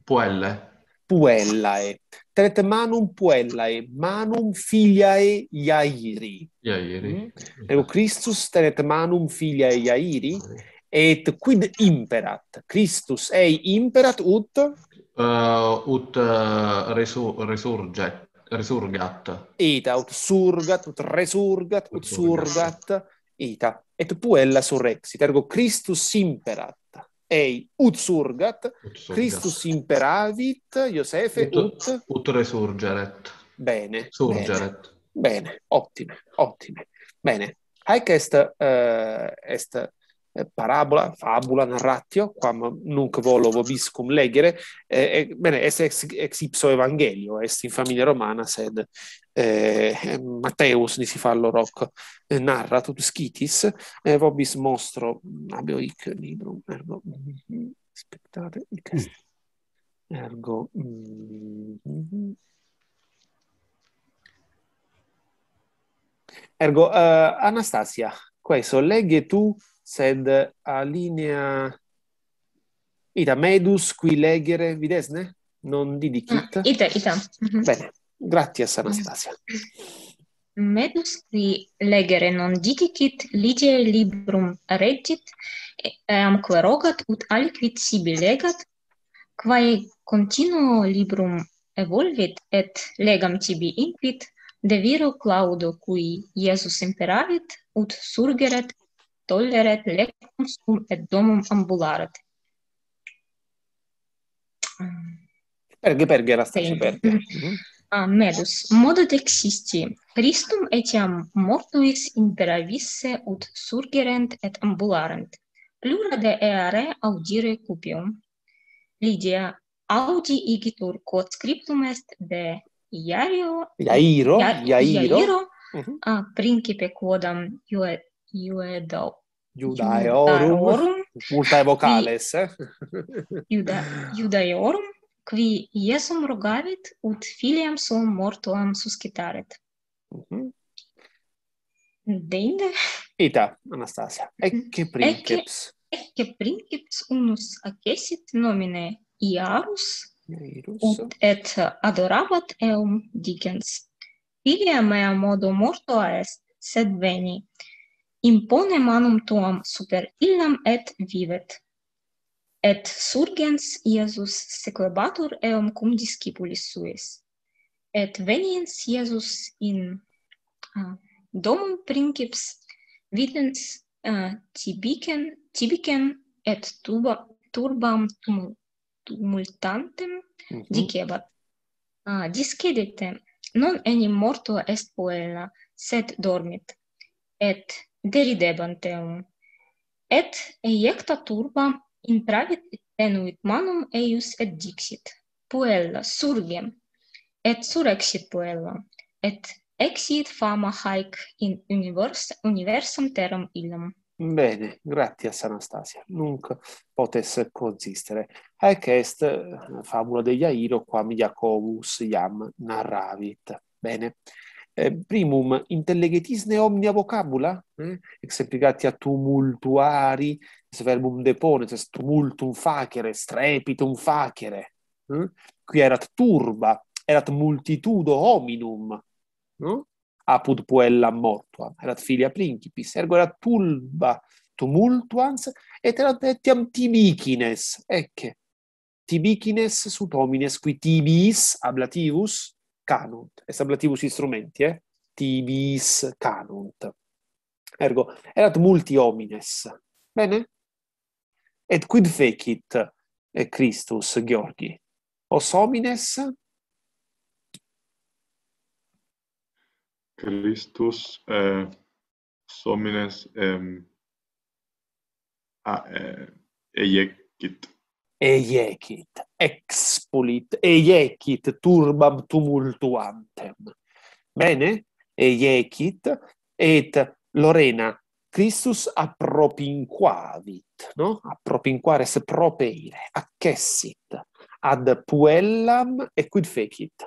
Puelle puellae, tret manum puellae, manum filiae Iairi. Iairi. Mm? Ego Christus tret manum filiae Iairi, et quid imperat? Christus ei imperat ut? Uh, ut uh, resur resurget, resurgat. Ita, ut surgat, ut resurgat, ut, surgat, ita. Et puella surrexit, ergo Christus imperat. Ei ut surgat, ut surgat. Christus imperavit, Iosefe, ut, ut... Ut resurgeret. Bene. Surgeret. Bene, bene. ottime, ottime. Bene. Haec est, uh, est eh, parabola, fabula, narratio, quam nunc volo vobiscum legere, eh, eh, bene, est ex, ex ipso evangelio, est in familia romana, sed eh, Matteus ni si fallo rock. Eh, narra tut schitis. Eh, vobis mostro. Abio ic libro ergo aspettate il mm. ergo mm, ergo uh, Anastasia questo legge tu sed a linea ita medus qui legere videsne? Non didicit ah, ita ita. Mm -hmm. bene Gratias, Anastasia. Medusti legere non dicicit ligie librum regit, amque rogat ut aliquid sibi legat, quae continuo librum evolvit et legam tibi inquit, de viro Claudo cui Iesus imperavit, ut surgeret, tolleret lectum sum et domum ambularet. Perge, perge, Anastasia, perge. Mm -hmm medus. Modo existi Christum etiam mortuis imperavisse ut surgerent et ambularent. Plura de eare audire cupium. Lydia audi igitur quod scriptum est de Iario? Iairo Iairo, Iairo? Uh -huh. a principe quodam iue iuedo Judaeorum multae vocales, eh? Iuda, Iudaeorum, qui Iesum rogavit ut filiam suum mortuam suscitaret. Mm -hmm. Deinde? Ita, Anastasia. Ecce princeps. Ecce, ecce princeps unus accesit nomine Iarus, Iarus. ut et adorabat eum digens. Filia mea modo mortua est, sed veni. Impone manum tuam super illam et vivet et surgens Iesus sequebatur eum cum discipulis suis. Et veniens Iesus in uh, domum princips videns uh, tibicen, tibicen et tuba, turbam tumul, tumultantem mm -hmm. dicebat. Uh, discedite, non enim mortua est poena, sed dormit, et deridebant eum. Et eiecta turba intravit tenuit manum eius et dixit puella surgem et surexit puella et exit fama haec in univers universum terram illum Bene, grazie Anastasia. Nunc potes consistere. Haec est eh, fabula de Iairo quam Iacobus iam narravit. Bene eh, primum intellegetisne omnia vocabula eh? ex a tumultuari es verbum deponet est tumultum facere strepitum facere eh? qui erat turba erat multitudo hominum no? apud puella mortua erat filia principis ergo erat turba tumultuans et erat etiam tibicines ecce tibicines sut homines qui tibis ablativus canunt, est ablativus instrumenti, eh? tibis canunt. Ergo, erat multi homines. Bene? Et quid fecit eh, Christus Georgi? Os homines? Christus eh, homines eh, a, eh, ejecit eiecit, expulit, eiecit turbam tumultuantem. Bene, eiecit, et Lorena, Christus appropinquavit, no? Appropinquares se propeire, accessit, ad puellam e quid fecit?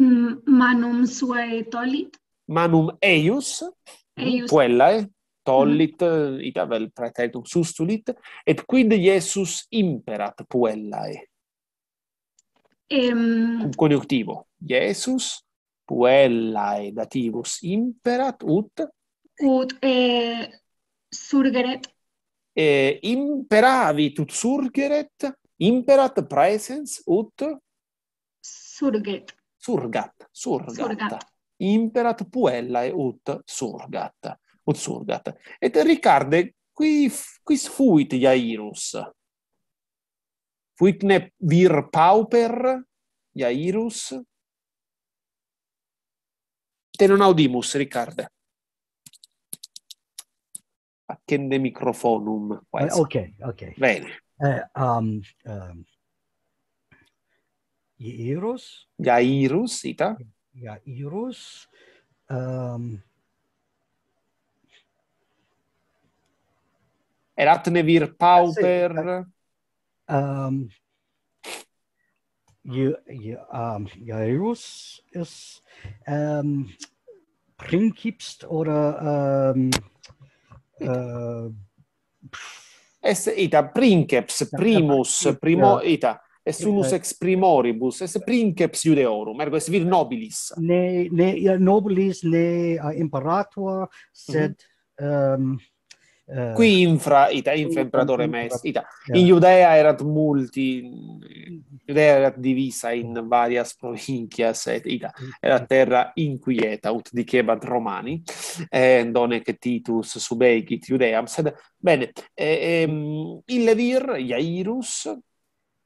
Mm, manum suae etolit. Manum eius, eius. puellae, tollit mm. ita vel praeteritum sustulit et quid Iesus imperat puellae? Ehm conjunctivo Iesus puellae dativus imperat ut? ut e surgeret. E imperavit ut surgeret imperat praesens ut? Surget. Surgat surgat, surgat. imperat puellae ut surgat ut surgat. Et Ricarde, qui, quis fuit Iairus? Fuit ne vir pauper Iairus? Te non audimus, Ricarde. Accende microfonum. Eh, quasi. Uh, ok, ok. Bene. Uh, um, um, Iairus? Iairus, ita? Iairus. Um, Eratne pauper. Um, eh, ehm, you, you, um, ehm, Jairus ist um, ehm, Prinzipst oder um, uh, eh, Es ita princeps primus primo ita es unus ex primoribus es princeps iudeorum ergo es vir nobilis ne ne nobilis ne eh, imperator sed mm -hmm. um, Qui infra ita infra imperatore Messi ita. Yeah. In Judea erat multi Judea erat divisa in varias provincias et ita era terra inquieta ut dicebat Romani eh, done che Titus subegit Judeam sed bene eh, ehm, illevir Iairus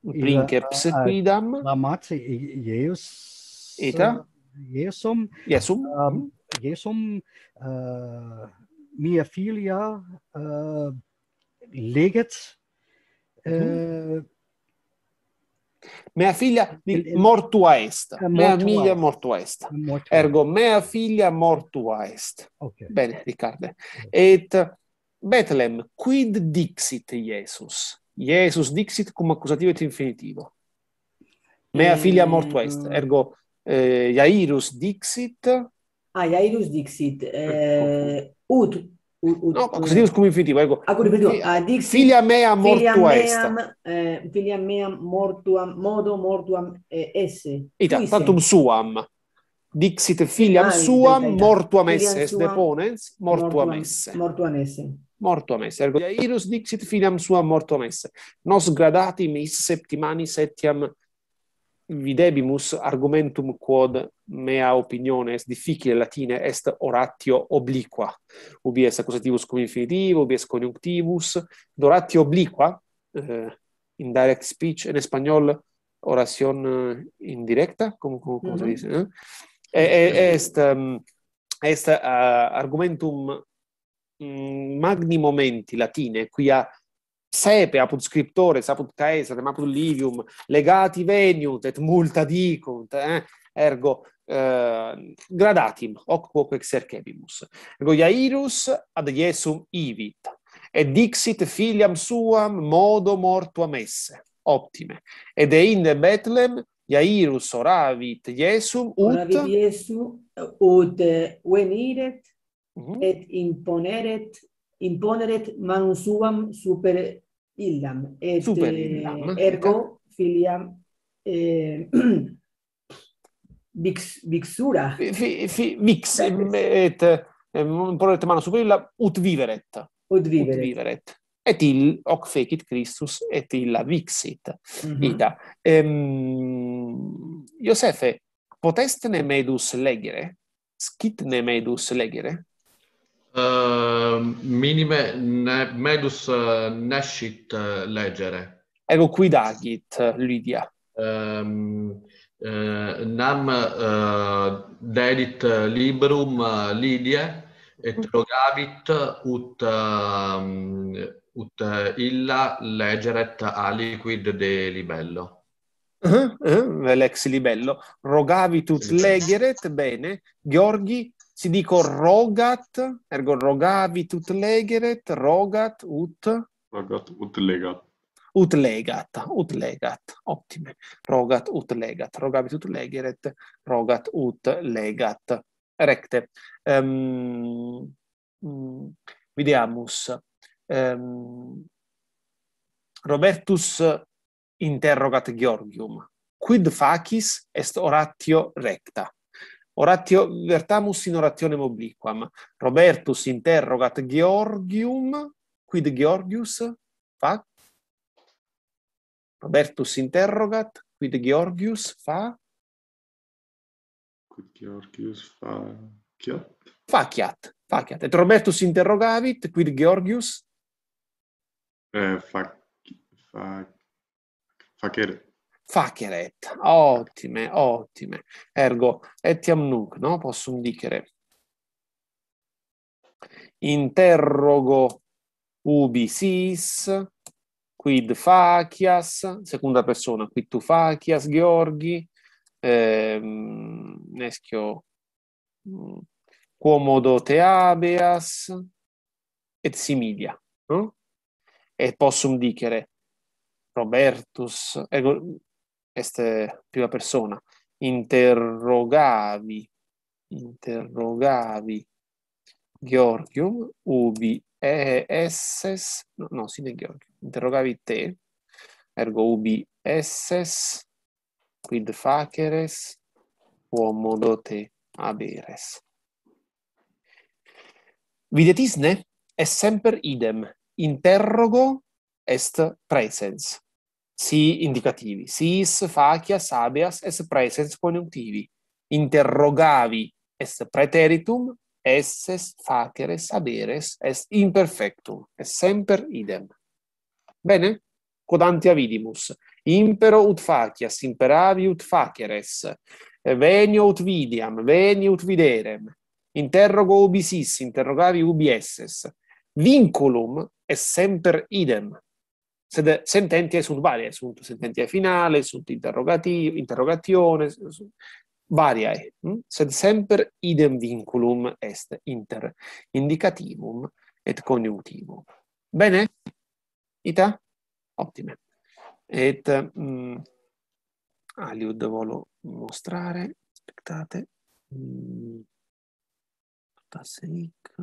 princeps quidam. amat Ieus ita? Iesum Iesum? Um, Iesum uh, mia filia eh, uh, leget uh, mhm. eh, Mea figlia mortua est. Eh, mea filia mortua est. Ergo mea figlia mortua est. Okay. Bene, Riccardo. Et Bethlehem, quid dixit Iesus? Iesus dixit cum accusativo et infinitivo. Mea filia figlia mortua est. Ergo eh, Jairus dixit Ah, Iaius dixit, eh, ut, ut, ut, no, così come infinitivo, ecco. Ah, infinitivo, ah, dixit, filia mea mortua filia meam, est. Eh, filia mea mortuam, modo mortuam eh, esse. Ita, Quise. tantum suam. Dixit filiam ah, suam, ita, mortuam esse, est deponens, mortuam, mortuam esse. Mortuam esse. Mortuam esse. Ergo, Iaius dixit filiam suam mortuam esse. Nos gradatim is septimani setiam videbimus argumentum quod mea opinione est difficile latine est oratio obliqua ubi est accusativus cum infinitivo ubi est conjunctivus oratio obliqua eh, in direct speech in espagnol oracion eh, indirecta come come mm -hmm. si dice eh? est um, est uh, argumentum um, magni momenti latine quia sepe apud scriptores, apud Caesarem, apud Livium, legati veniunt et multa dicunt, eh? ergo eh, gradatim, hoc quoque exercebimus. Ergo Iairus ad Iesum ivit, et dixit filiam suam modo mortuam esse, optime. Ed in Betlem Iairus oravit Iesum ut... Oravit Iesum ut eh, veniret, mm -hmm. et imponeret imponeret manum suam super illam. Et super eh, illam. ergo filiam eh, vix vixura. Fi, fi, vix et prolet mano super illam ut viveret. Ut viveret, ut viveret. et il hoc fecit Christus et illa vixit. Mm -hmm. ita. Ehm Iosefe potestne medus legere? Scitne medus legere? Ehm, minime ne medus eh, nescit eh, legere. Ego quidagit, eh, Lydia. Um, uh, nam uh, dedit librum uh, Lydia, mm. et rogavit ut uh, ut illa legeret aliquid de libello. Uh-huh, uh -huh, uh lex libello. Rogavit ut legeret, bene. Gheorghi Si dico rogat, ergo rogavi tut legeret, rogat ut... Rogat ut legat. Ut legat, ut legat, ottime. Rogat ut legat, rogavi tut legeret, rogat ut legat. Recte. Ehm, mm, um, vidiamus. Um, ehm, Robertus interrogat Georgium. Quid facis est oratio recta? Oratio vertamus in orationem obliquam. Robertus interrogat Georgium, quid Georgius fa? Robertus interrogat, quid Georgius fa? Quid Georgius fa chiat? Faciat, faciat. Et Robertus interrogavit, quid Georgius? Eh, fac, fac, facere. Faceret. Ottime, ottime. Ergo, etiam nunc, no? Possum dicere. Interrogo ubi sis, quid facias, seconda persona, quid tu facias, Gheorghi, ehm, neschio, mm, quomodo te habeas, et similia, no? E possum dicere, Robertus, ego, est prima persona. Interrogavi interrogavi. Georgium ubi esses no, no sine Georgium interrogavi te ergo ubi esses quid faceres quomodo dote aberes videtisne est semper idem. Interrogo est presens. Si indicativi. Sis facias habeas est presens conjunctivi. Interrogavi est preteritum, esses facere saberes est imperfectum, est semper idem. Bene? Codantia vidimus. Impero ut facias, imperavi ut faceres. Venio ut vidiam, veni ut viderem. Interrogo ubi sis, interrogavi ubi esses. Vinculum est semper idem sed sententia sunt varie, sunt sententia finale, sunt interrogatio, interrogatione, varia e hm? sed semper idem vinculum est inter indicativum et coniutivum. Bene? Ita? Ottime. Et mm, ah, aliud volo mostrare, aspettate, mh, mm. tasse hic,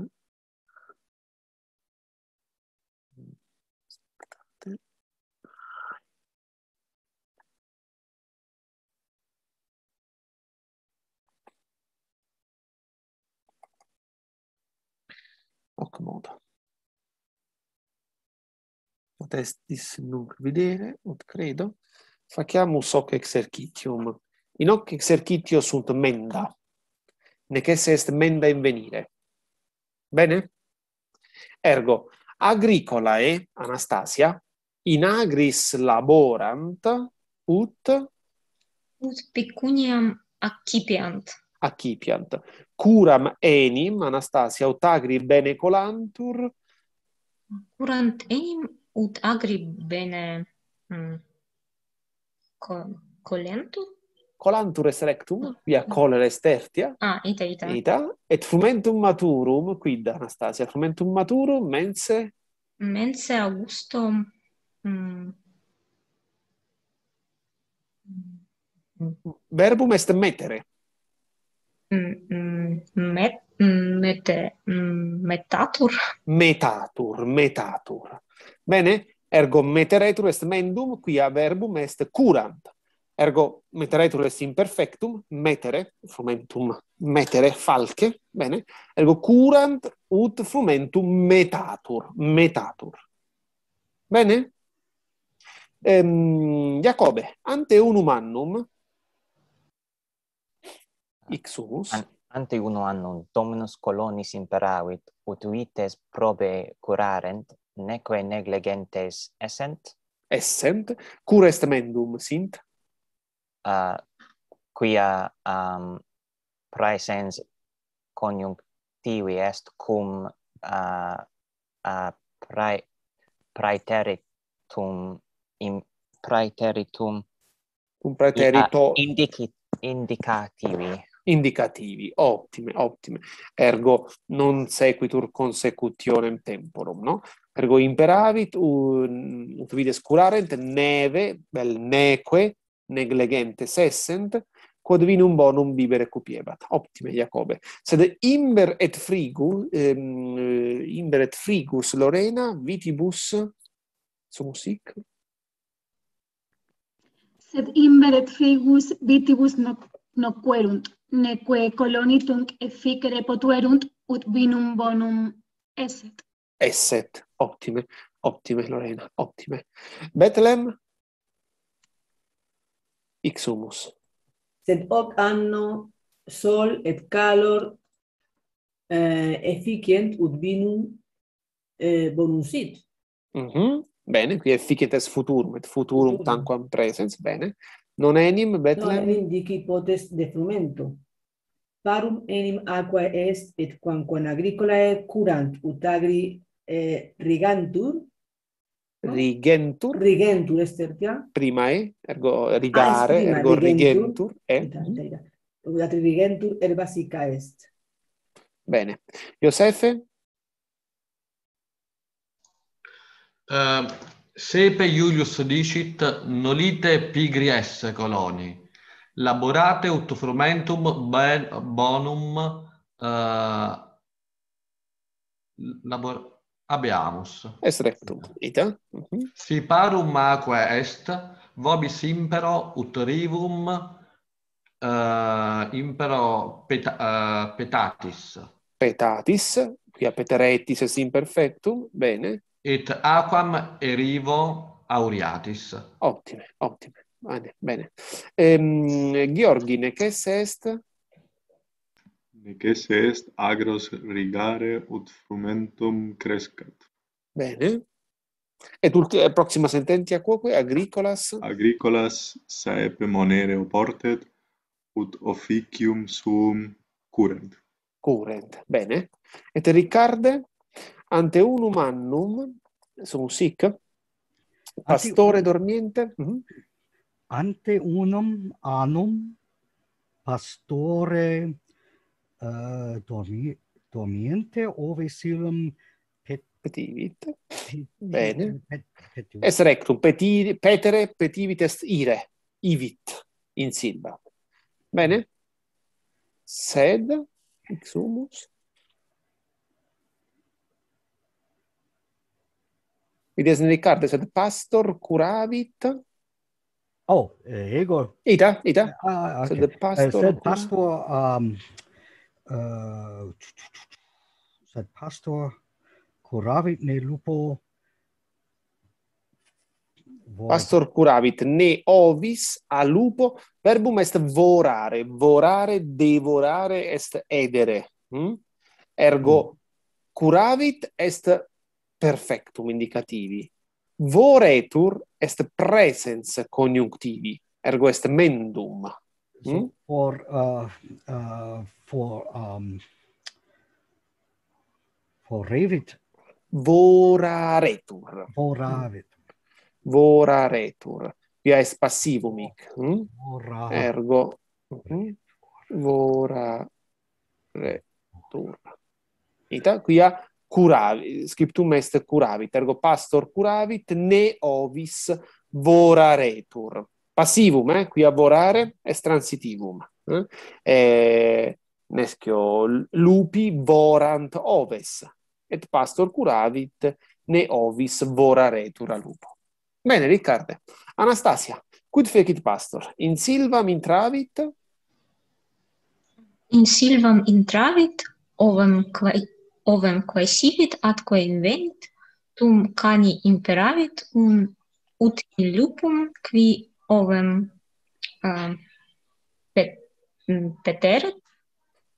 hoc modo. Potestis nunc videre, ut credo, faciamus hoc exercitium. In hoc exercitio sunt menda, nec esse est menda invenire. Bene? Ergo, agricolae, Anastasia, in agris laborant, ut... Ut pecuniam accipiant. Accipiant curam enim Anastasia ut agri bene colantur curant enim ut agri bene mm, co colentur? Colantur est rectum via colere stertia ah ita ita. Ita. Et frumentum maturum quid Anastasia? Frumentum maturum mense? Mense augusto mm, verbum est mettere Mm, mm, met mete mm, metatur? Metatur metatur. Bene ergo meteretur est mendum quia verbum est curant. Ergo meteretur est imperfectum metere frumentum metere falce bene. Ergo curant ut frumentum metatur metatur. Bene? Ehm Jacobe ante unum annum Ixus An ante uno annum dominus colonis imperavit ut vites probe curarent neque negligentes essent? Essent? Cur est mendum sint? Uh, quia um praesens conjunctivi est cum uh, uh, prae, praeteritum in praeteritum cum praeterito uh, indici, indicativi indicativi, ottime, ottime. Ergo non sequitur consecutionem temporum, no? Ergo imperavit un ut vides curarent neve bel neque negligente sessent quod vinum bonum bibere cupiebat. Optime Jacobe. Sed imber et frigu ehm, eh, imber et frigus Lorena vitibus sumus hic sed imber et frigus vitibus no noquerunt neque colonitunc efficere potuerunt ut vinum bonum esset. Esset, optime, optime, Lorena, optime. Betlem ixumus. Sed hoc anno sol et calor eh, efficient ut vinum eh, bonum sit. Mm -hmm. Bene, qui efficient est futurum, et futurum tanquam presens, bene. Non enim Bethlehem? Non enim dici potes defrumento. Parum enim aquae est, et quamquam agricolae curant ut agri eh, rigantur, rigentur? Rigentur est tertia primae ergo ah, rigare ah, prima, ergo rigentur, rigentur eh? Udate rigentur erba sica est. Bene. Iosefe? Uh, sepe Iulius dicit, nolite pigri esse coloni, laborate ut frumentum ben, bonum uh, labor habeamus. Est rectum, ita. Mm -hmm. Si parum aquae est, vobis impero ut rivum uh, impero peta, uh, petatis. Petatis, quia peteretis est imperfectum, bene. et aquam erivo auriatis. Ottime, ottime. Bene, bene. Ehm, Gheorghi, neces est? Neces est agros rigare ut frumentum crescat. Bene. Et ultima eh, proxima sententia quoque agricolas agricolas saepe monere oportet ut officium suum curent. Curent, Bene. Et Riccarde ante unum annum sunt sic pastore ante, dormiente. Mm -hmm. ante unum annum pastore uh, dormi, dormiente ove silum pet, petivit. pet, bene. pet, petivit. est rectum peti, petere petivit est ire ivit in silba. Bene. Mm. Sed exumus Ides Ricardo sed pastor curavit Oh, eh, ego. Ita, ita. Ah, ah, ah okay. Sed pastor. sed pastor um uh, sed pastor curavit ne lupo Pastor curavit ne ovis a lupo verbum est vorare vorare devorare est edere hm? ergo mm. curavit est perfectum indicativi. Voretur est presens conjunctivi, ergo est mendum. So hm? for uh, uh, for um for revit voraretur. Voraretur. Hm? Voraretur. Via est passivum hic. Hmm? Ergo mm? voraretur. Ita quia curavi, scriptum est curavit, ergo pastor curavit, ne ovis voraretur. Passivum, eh? qui a vorare est transitivum. Eh? E, nescio, lupi vorant oves, et pastor curavit, ne ovis voraretur a lupo. Bene, Riccardo. Anastasia, quid fecit pastor? In silvam intravit? In silvam intravit, ovem quae ovem quae sivit atque invenit, tum cani imperavit un ut in lupum qui ovem um, uh, pet, mm, peteret.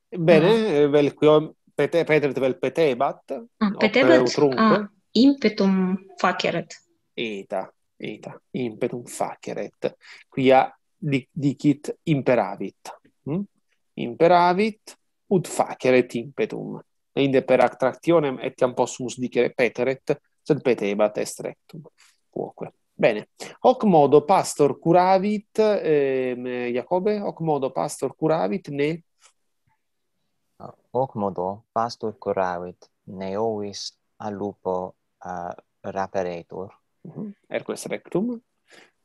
Bene, uh, vel quio pete, peteret vel petebat, ah, petebat, uh, impetum faceret. Eta, eta, impetum faceret. Quia dic, dicit imperavit. Mm? Imperavit ut faceret impetum inde per attractionem et etiam possumus dicere peteret, sed petebat est rectum. Quoque. Bene. Hoc modo pastor curavit, ehm, Jacobe, hoc modo pastor curavit, ne? Ah, hoc modo pastor curavit, ne ovis a lupo uh, raperetur. Mm est rectum.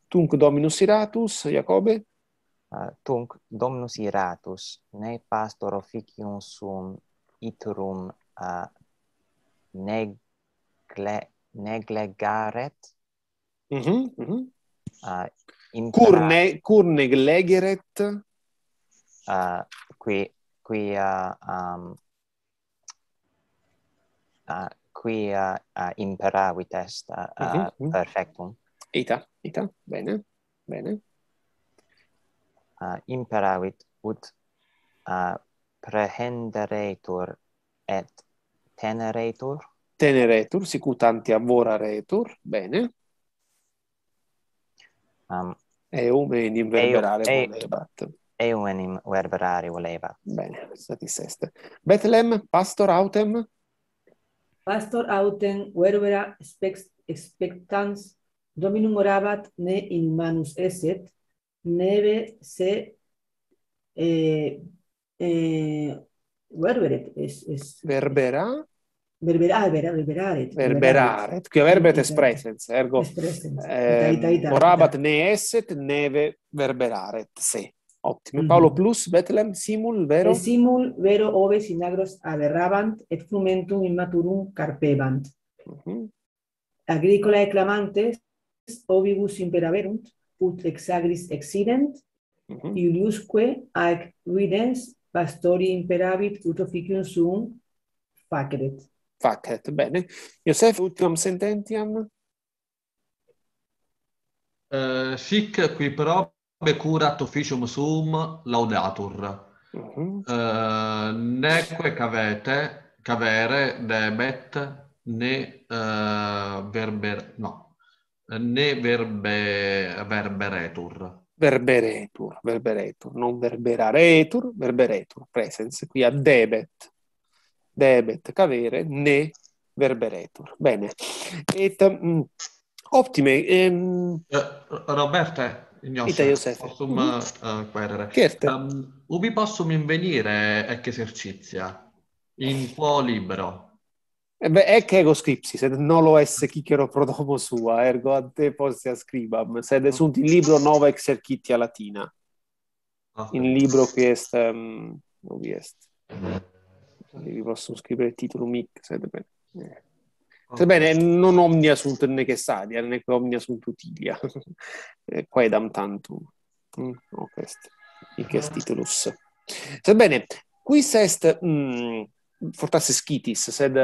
Tunc Dominus iratus, Jacobe? Uh, tunc Dominus iratus, ne pastor officium sum iterum uh, negle neglegaret? Mhm mm mhm. Mm uh, impara... cur ne cur neglegeret uh, qui qui uh, um uh, qui uh, uh, imperavit est uh, mm -hmm. uh, perfectum. Ita ita bene bene. Uh, imperavit ut uh, prehenderetur et teneretur? Teneretur sicut ante aboraretur bene. Um, eum enim verberare eum, volebat. Eum enim verberare volebat. Bene satis est. Bethlehem pastor autem? Pastor autem verbera expectans dominum orabat ne in manus esset neve se eh, eh, verberet es es verbera verberare ah, verberaret verberaret qui verbet es presens ergo. Eh, orabat ne esset neve verberaret se Ottimo. Mm -hmm. Paolo plus Bethlehem simul vero? E simul vero ove sinagros aderrabant et frumentum immaturum carpebant. Mm -hmm. Agricola eclamantes ovibus imperaverunt ut ex agris exident mm -hmm. iuliusque ac videns pastori imperavit ut officium sum faceret. Faceret, bene. Iosef, ultimam sententiam? Uh, sic qui probe curat officium sum laudatur. Uh -huh. uh, neque cavete, cavere debet ne uh, verber... no, ne verbe, verberetur verberetur, verberetur, non verberaretur, verberetur, presens, qui a debet, debet cavere, ne verberetur. Bene. Et um, optime. Um, uh, Roberta, Iosef. Possum mm -hmm. uh, querere. Certe. Um, ubi possum invenire ec esercizia? In quo libro? E beh, è che ego scripsi, sed non lo esse chicchero prodomo sua, ergo a te possia scribam, sed sunt in libro nova exercitia latina. Ah. In libro qui est, um, vi est. Vi posso scrivere il titolo mic, sed bene. Eh. Sebbene non omnia sunt necessaria, ne omnia sunt utilia. Quaedam tantum. Mm, quest. Hic est titulus. Sebbene, quis est mm, fortasse scitis, sed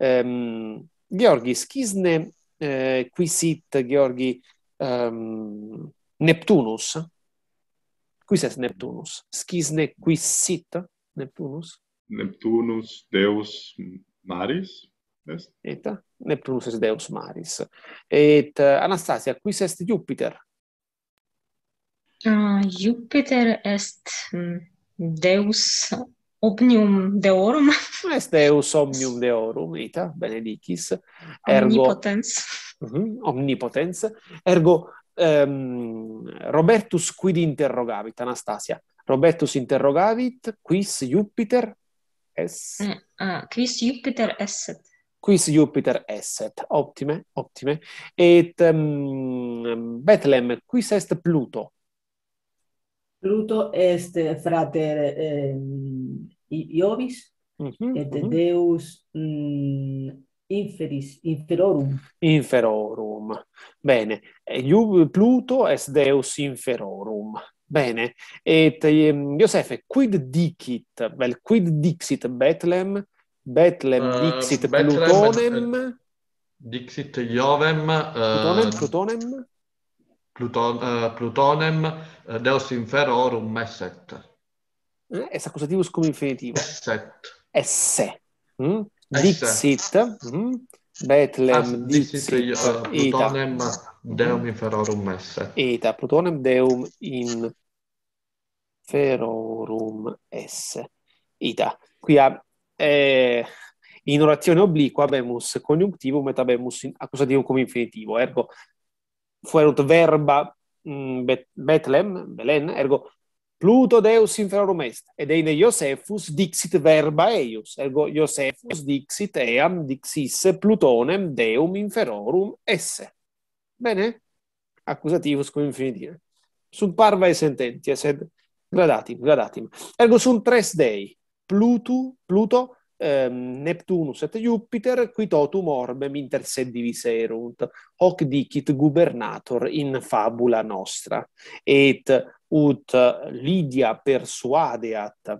um, Georgi Schisne eh, quisit Georgi um, Neptunus. Quis est Neptunus? Schisne quisit Neptunus? Neptunus Deus Maris est? Et Neptunus est Deus Maris. Et uh, Anastasia quis est Jupiter? Uh, Jupiter est mm, Deus omnium deorum. Est Deus omnium deorum, ita, benedicis. Ergo, omnipotens. Uh -huh, omnipotens. Ergo, um, Robertus quid interrogavit, Anastasia? Robertus interrogavit, quis Jupiter es? Mm, ah, quis Jupiter esset? Quis Jupiter esset? Optime, optime. Et ehm, um, Bethlehem, quis est Pluto? Pluto est frater eh, Iovis, mm -hmm, et mm -hmm. Deus mm, inferis, inferorum. Inferorum. Bene. Pluto est Deus inferorum. Bene. Et um, quid dicit, vel, quid dixit Bethlehem, Bethlehem uh, dixit Bethlehem, Plutonem, Dixit Iovem... Uh, Plutonem, Plutonem? Pluton, uh, Plutonem uh, Deus inferorum esset. Eh, es accusativus cum infinitivo. Esset. Esse. Mm? Dixit. Mm? Bethlehem ah, dixit. dixit uh, Plutonem ita. Deum inferorum esse. Ita. Plutonem Deum inferorum esse. Ita. Quia eh, in orazione obliqua abemus conjunctivum et abemus accusativum cum infinitivo. Ergo, fuerunt verba mm, bet, Bethlehem, Belen, ergo Pluto Deus inferorum est, ed eine Iosephus dixit verba eius, ergo Iosephus dixit eam dixisse Plutonem Deum inferorum esse. Bene? Accusativus cum infinitive. Sunt parvae sententia, sed gradatim, gradatim. Ergo sunt tres Dei, Plutu, Pluto, ehm, Neptunus et Jupiter qui totum orbem inter se diviserunt hoc dicit gubernator in fabula nostra et ut Lydia persuadeat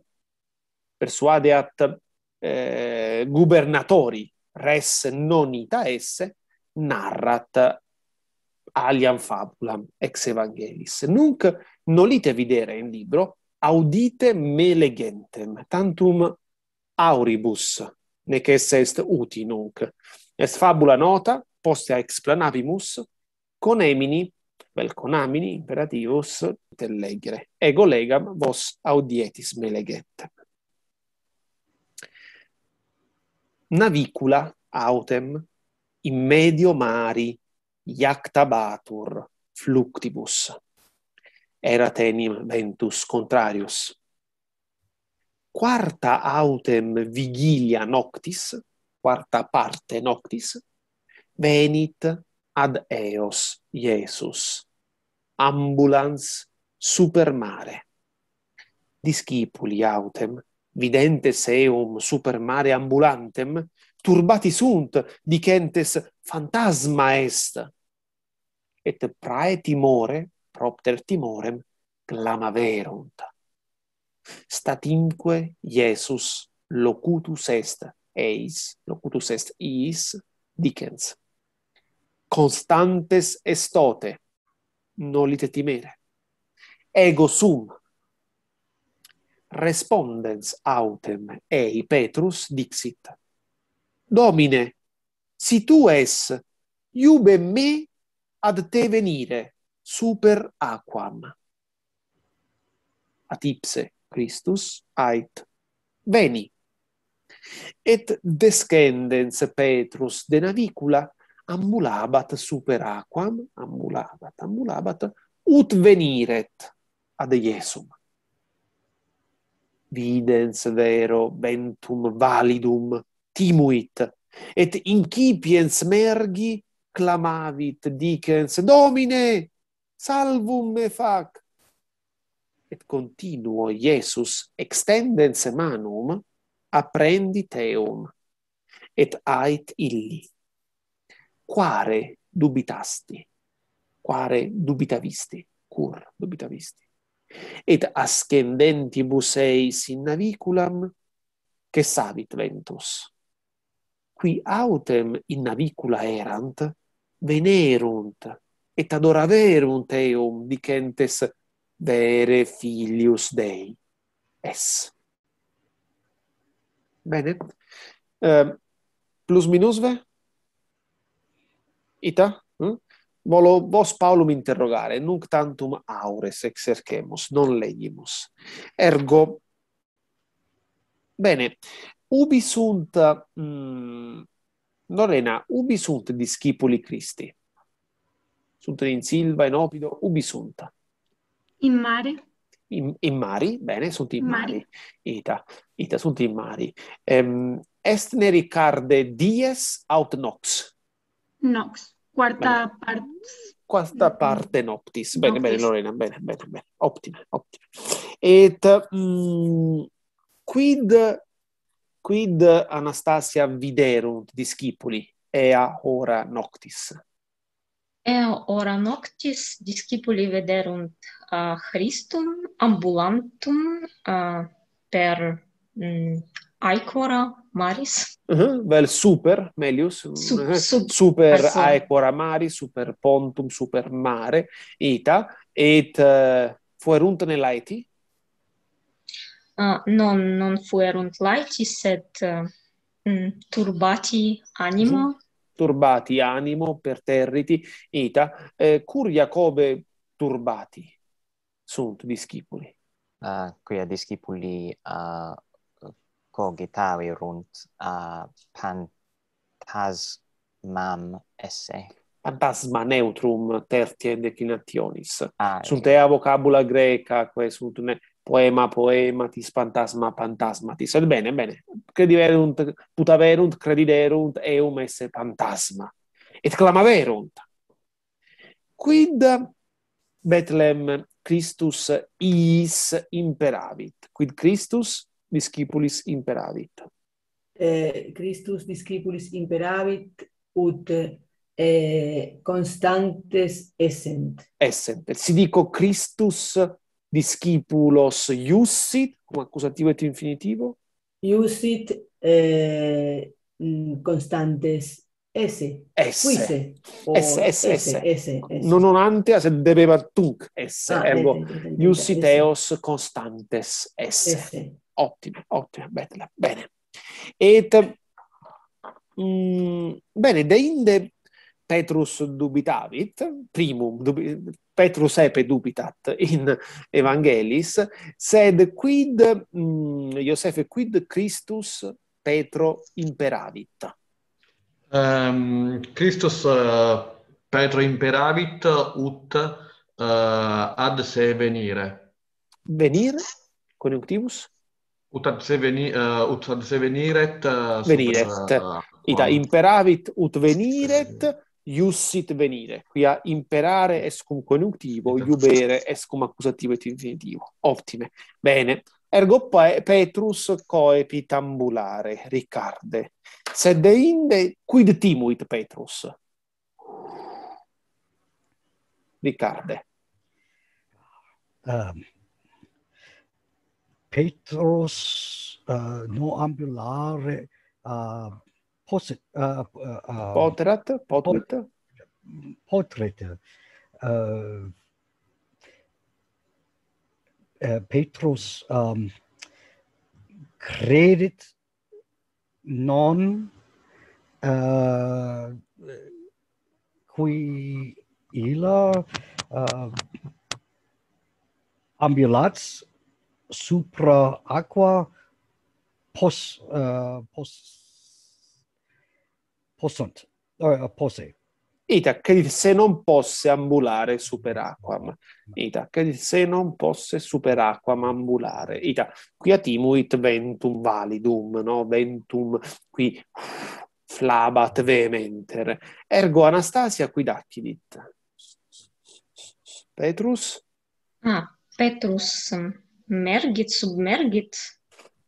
persuadeat eh, gubernatori res non ita esse narrat aliam fabulam ex evangelis. Nunc nolite videre in libro, audite me legentem, tantum auribus, nec esse est uti nunc. Est fabula nota, postea explanavimus, conemini, vel conamini imperativus intellegere. Ego legam vos audietis me legentem. Navicula autem in medio mari iactabatur fluctibus. Erat enim ventus contrarius quarta autem vigilia noctis, quarta parte noctis, venit ad eos Iesus, ambulans super mare. Discipuli autem, videntes eum super mare ambulantem, turbati sunt, dicentes phantasma est. Et prae timore, propter timorem, clamaverunt. Statimque Iesus locutus est eis locutus est iis dicens constantes estote nolite timere. Ego sum respondens autem ei Petrus dixit. Domine si tu es iube me ad te venire super aquam. At ipse Christus ait veni. Et descendens Petrus de navicula ambulabat super aquam, ambulabat, ambulabat, ut veniret ad Iesum. Videns vero ventum validum timuit, et incipiens mergi clamavit dicens, Domine, salvum me fac! et continuo Iesus extendens manum apprendi teum et ait illi. Quare dubitasti quare dubitavisti cur dubitavisti. Et ascendentibus eis in naviculam che savit ventus. Qui autem in navicula erant venerunt et adoraverunt eum dicentes vere filius Dei es. Bene. Uh, plus minus ve? Ita? Hm? Volo vos Paulum interrogare, nunc tantum aures exercemus, non legimus. Ergo, bene, ubi sunt, mm, Lorena, ubi sunt discipuli Christi? Sunt in Silva, in Opido, ubi sunt? In mare? In, in mari, bene, sunt in mari. mari. Ita, ita, sunt in mari. Um, est ne ricarde dies aut nox? Nox, quarta parte. Quarta parte noctis. Bene, noctis. bene, Lorena, bene, bene, bene. Optime, optime. Et mm, quid quid Anastasia viderunt discipuli ea hora noctis? Eo ora noctis discipuli vederunt uh, Christum ambulantum uh, per mm, aequora maris. Uh -huh, vel super, melius, sub, mhm. sub, super aequora aicora maris, super pontum, super mare, ita, et uh, fuerunt ne laeti? Uh, non, non fuerunt laeti, sed uh, turbati animo, uh mhm. -huh turbati animo perterriti ita eh, cur Jacobe turbati sunt discipuli? Ah, uh, quia discipuli ah, uh, cogitavirunt a uh, pantas mam esse. Fantasma neutrum tertiae declinationis. Ah, sunt ea vocabula greca, quae sunt ne poema poematis fantasma fantasmatis et bene bene. Crediverunt putaverunt crediderunt eum esse fantasma et clamaverunt. Quid Bethlehem Christus iis imperavit? Quid Christus discipulis imperavit? Eh, Christus discipulis imperavit ut eh, constantes essent. Essent. Et si dico Christus discipulos iussit, come accusativo e infinitivo? Iussit eh, constantes S. S. Quise. S, S, S. S, Non onante, sed debebat tunc S. Ah, ergo, iussit constantes S. ottima ottima bella, bene. Et, mh, bene, deinde Petrus dubitavit, primum, dubitavit, Petrus epe dubitat in Evangelis, sed quid, mm, quid Christus Petro imperavit? Um, Christus uh, Petro imperavit ut uh, ad se venire. Venire? Conjunctivus? Ut ad se, veni, uh, ut ad se veniret. Uh, veniret. Super, uh, Ita, imperavit ut veniret iussit venire, qui a imperare est cum conjunctivo, iubere est cum accusativo et infinitivo. Ottime. Bene. Ergo Petrus coepit ambulare, Riccarde. Sed deinde quid timuit Petrus? Riccarde. Um, Petrus eh, uh, no ambulare uh, pos uh, uh, um, potrat potrat, potrat, uh, uh, uh Petrus um, credit non uh, qui illa uh, ambulats supra aqua pos uh, pos possunt, or posse. Ita, il se non posse ambulare super aquam. Ita, il se non posse super aquam ambulare. Ita, qui atimuit ventum validum, no? Ventum qui flabat vehementer. Ergo Anastasia qui dactidit. Petrus? Ah, Petrus mergit, submergit,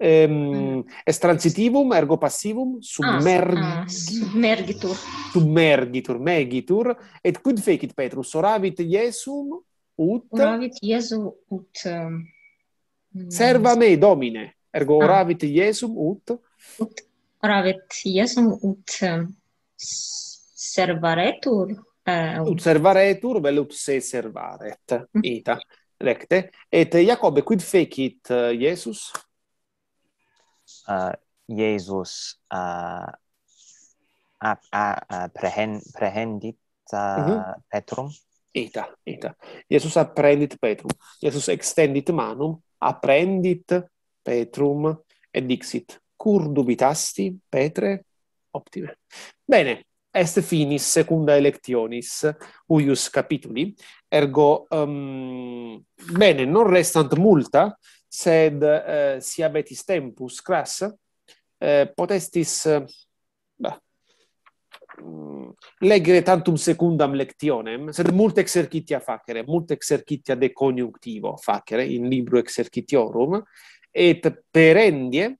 ehm, mm. est transitivum ergo passivum submergitur. Ah, submergitur submergitur megitur. Et quid fecit Petrus? Oravit Iesum ut? Oravit Iesum ut um, mm. serva me domine. Ergo ah. oravit Iesum ut? Ut oravit Iesum ut um, servaretur uh, ut servaretur vel ut se servaret. Mm. Ita lecte. Et Jacob quid fecit uh, Iesus? uh, Iesus uh, a, a, a prehen, prehendit uh, mm -hmm. Petrum? Ita, ita. Iesus apprendit Petrum. Iesus extendit manum, apprendit Petrum et dixit, cur dubitasti, Petre, optime. Bene, est finis secunda electionis huius capituli ergo um, bene non restant multa sed uh, si abetis tempus cras uh, potestis eh, bah, mm, leggere tantum secundam lectionem, sed multe exercitia facere, multe exercitia de conjunctivo facere in libro exercitiorum, et perendie,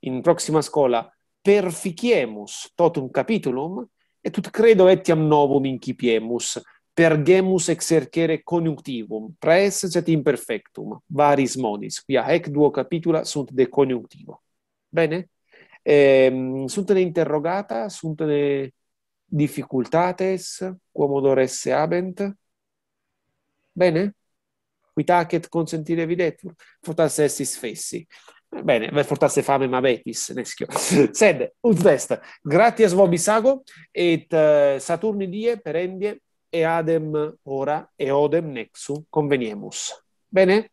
in proxima scola, perficiemus totum capitulum, et ut credo etiam novum incipiemus, pergemus exercere conjunctivum praes et imperfectum varis modis quia hec duo capitula sunt de conjunctivo bene? Ehm sunt ne interrogata sunt ne difficultates quomodo esse habent? Bene? Quitacet consentire videtur fortasse essis fessi. Bene, fortasse fame ma betis, neschio. Sed, ut est, gratias vobis ago, et uh, Saturni die perendie e adem ora e odem nexu conveniemus. Bene?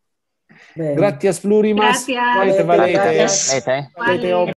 Bene. Gratias plurimas. Gracias. Valete, valete. Valete. Valete. valete.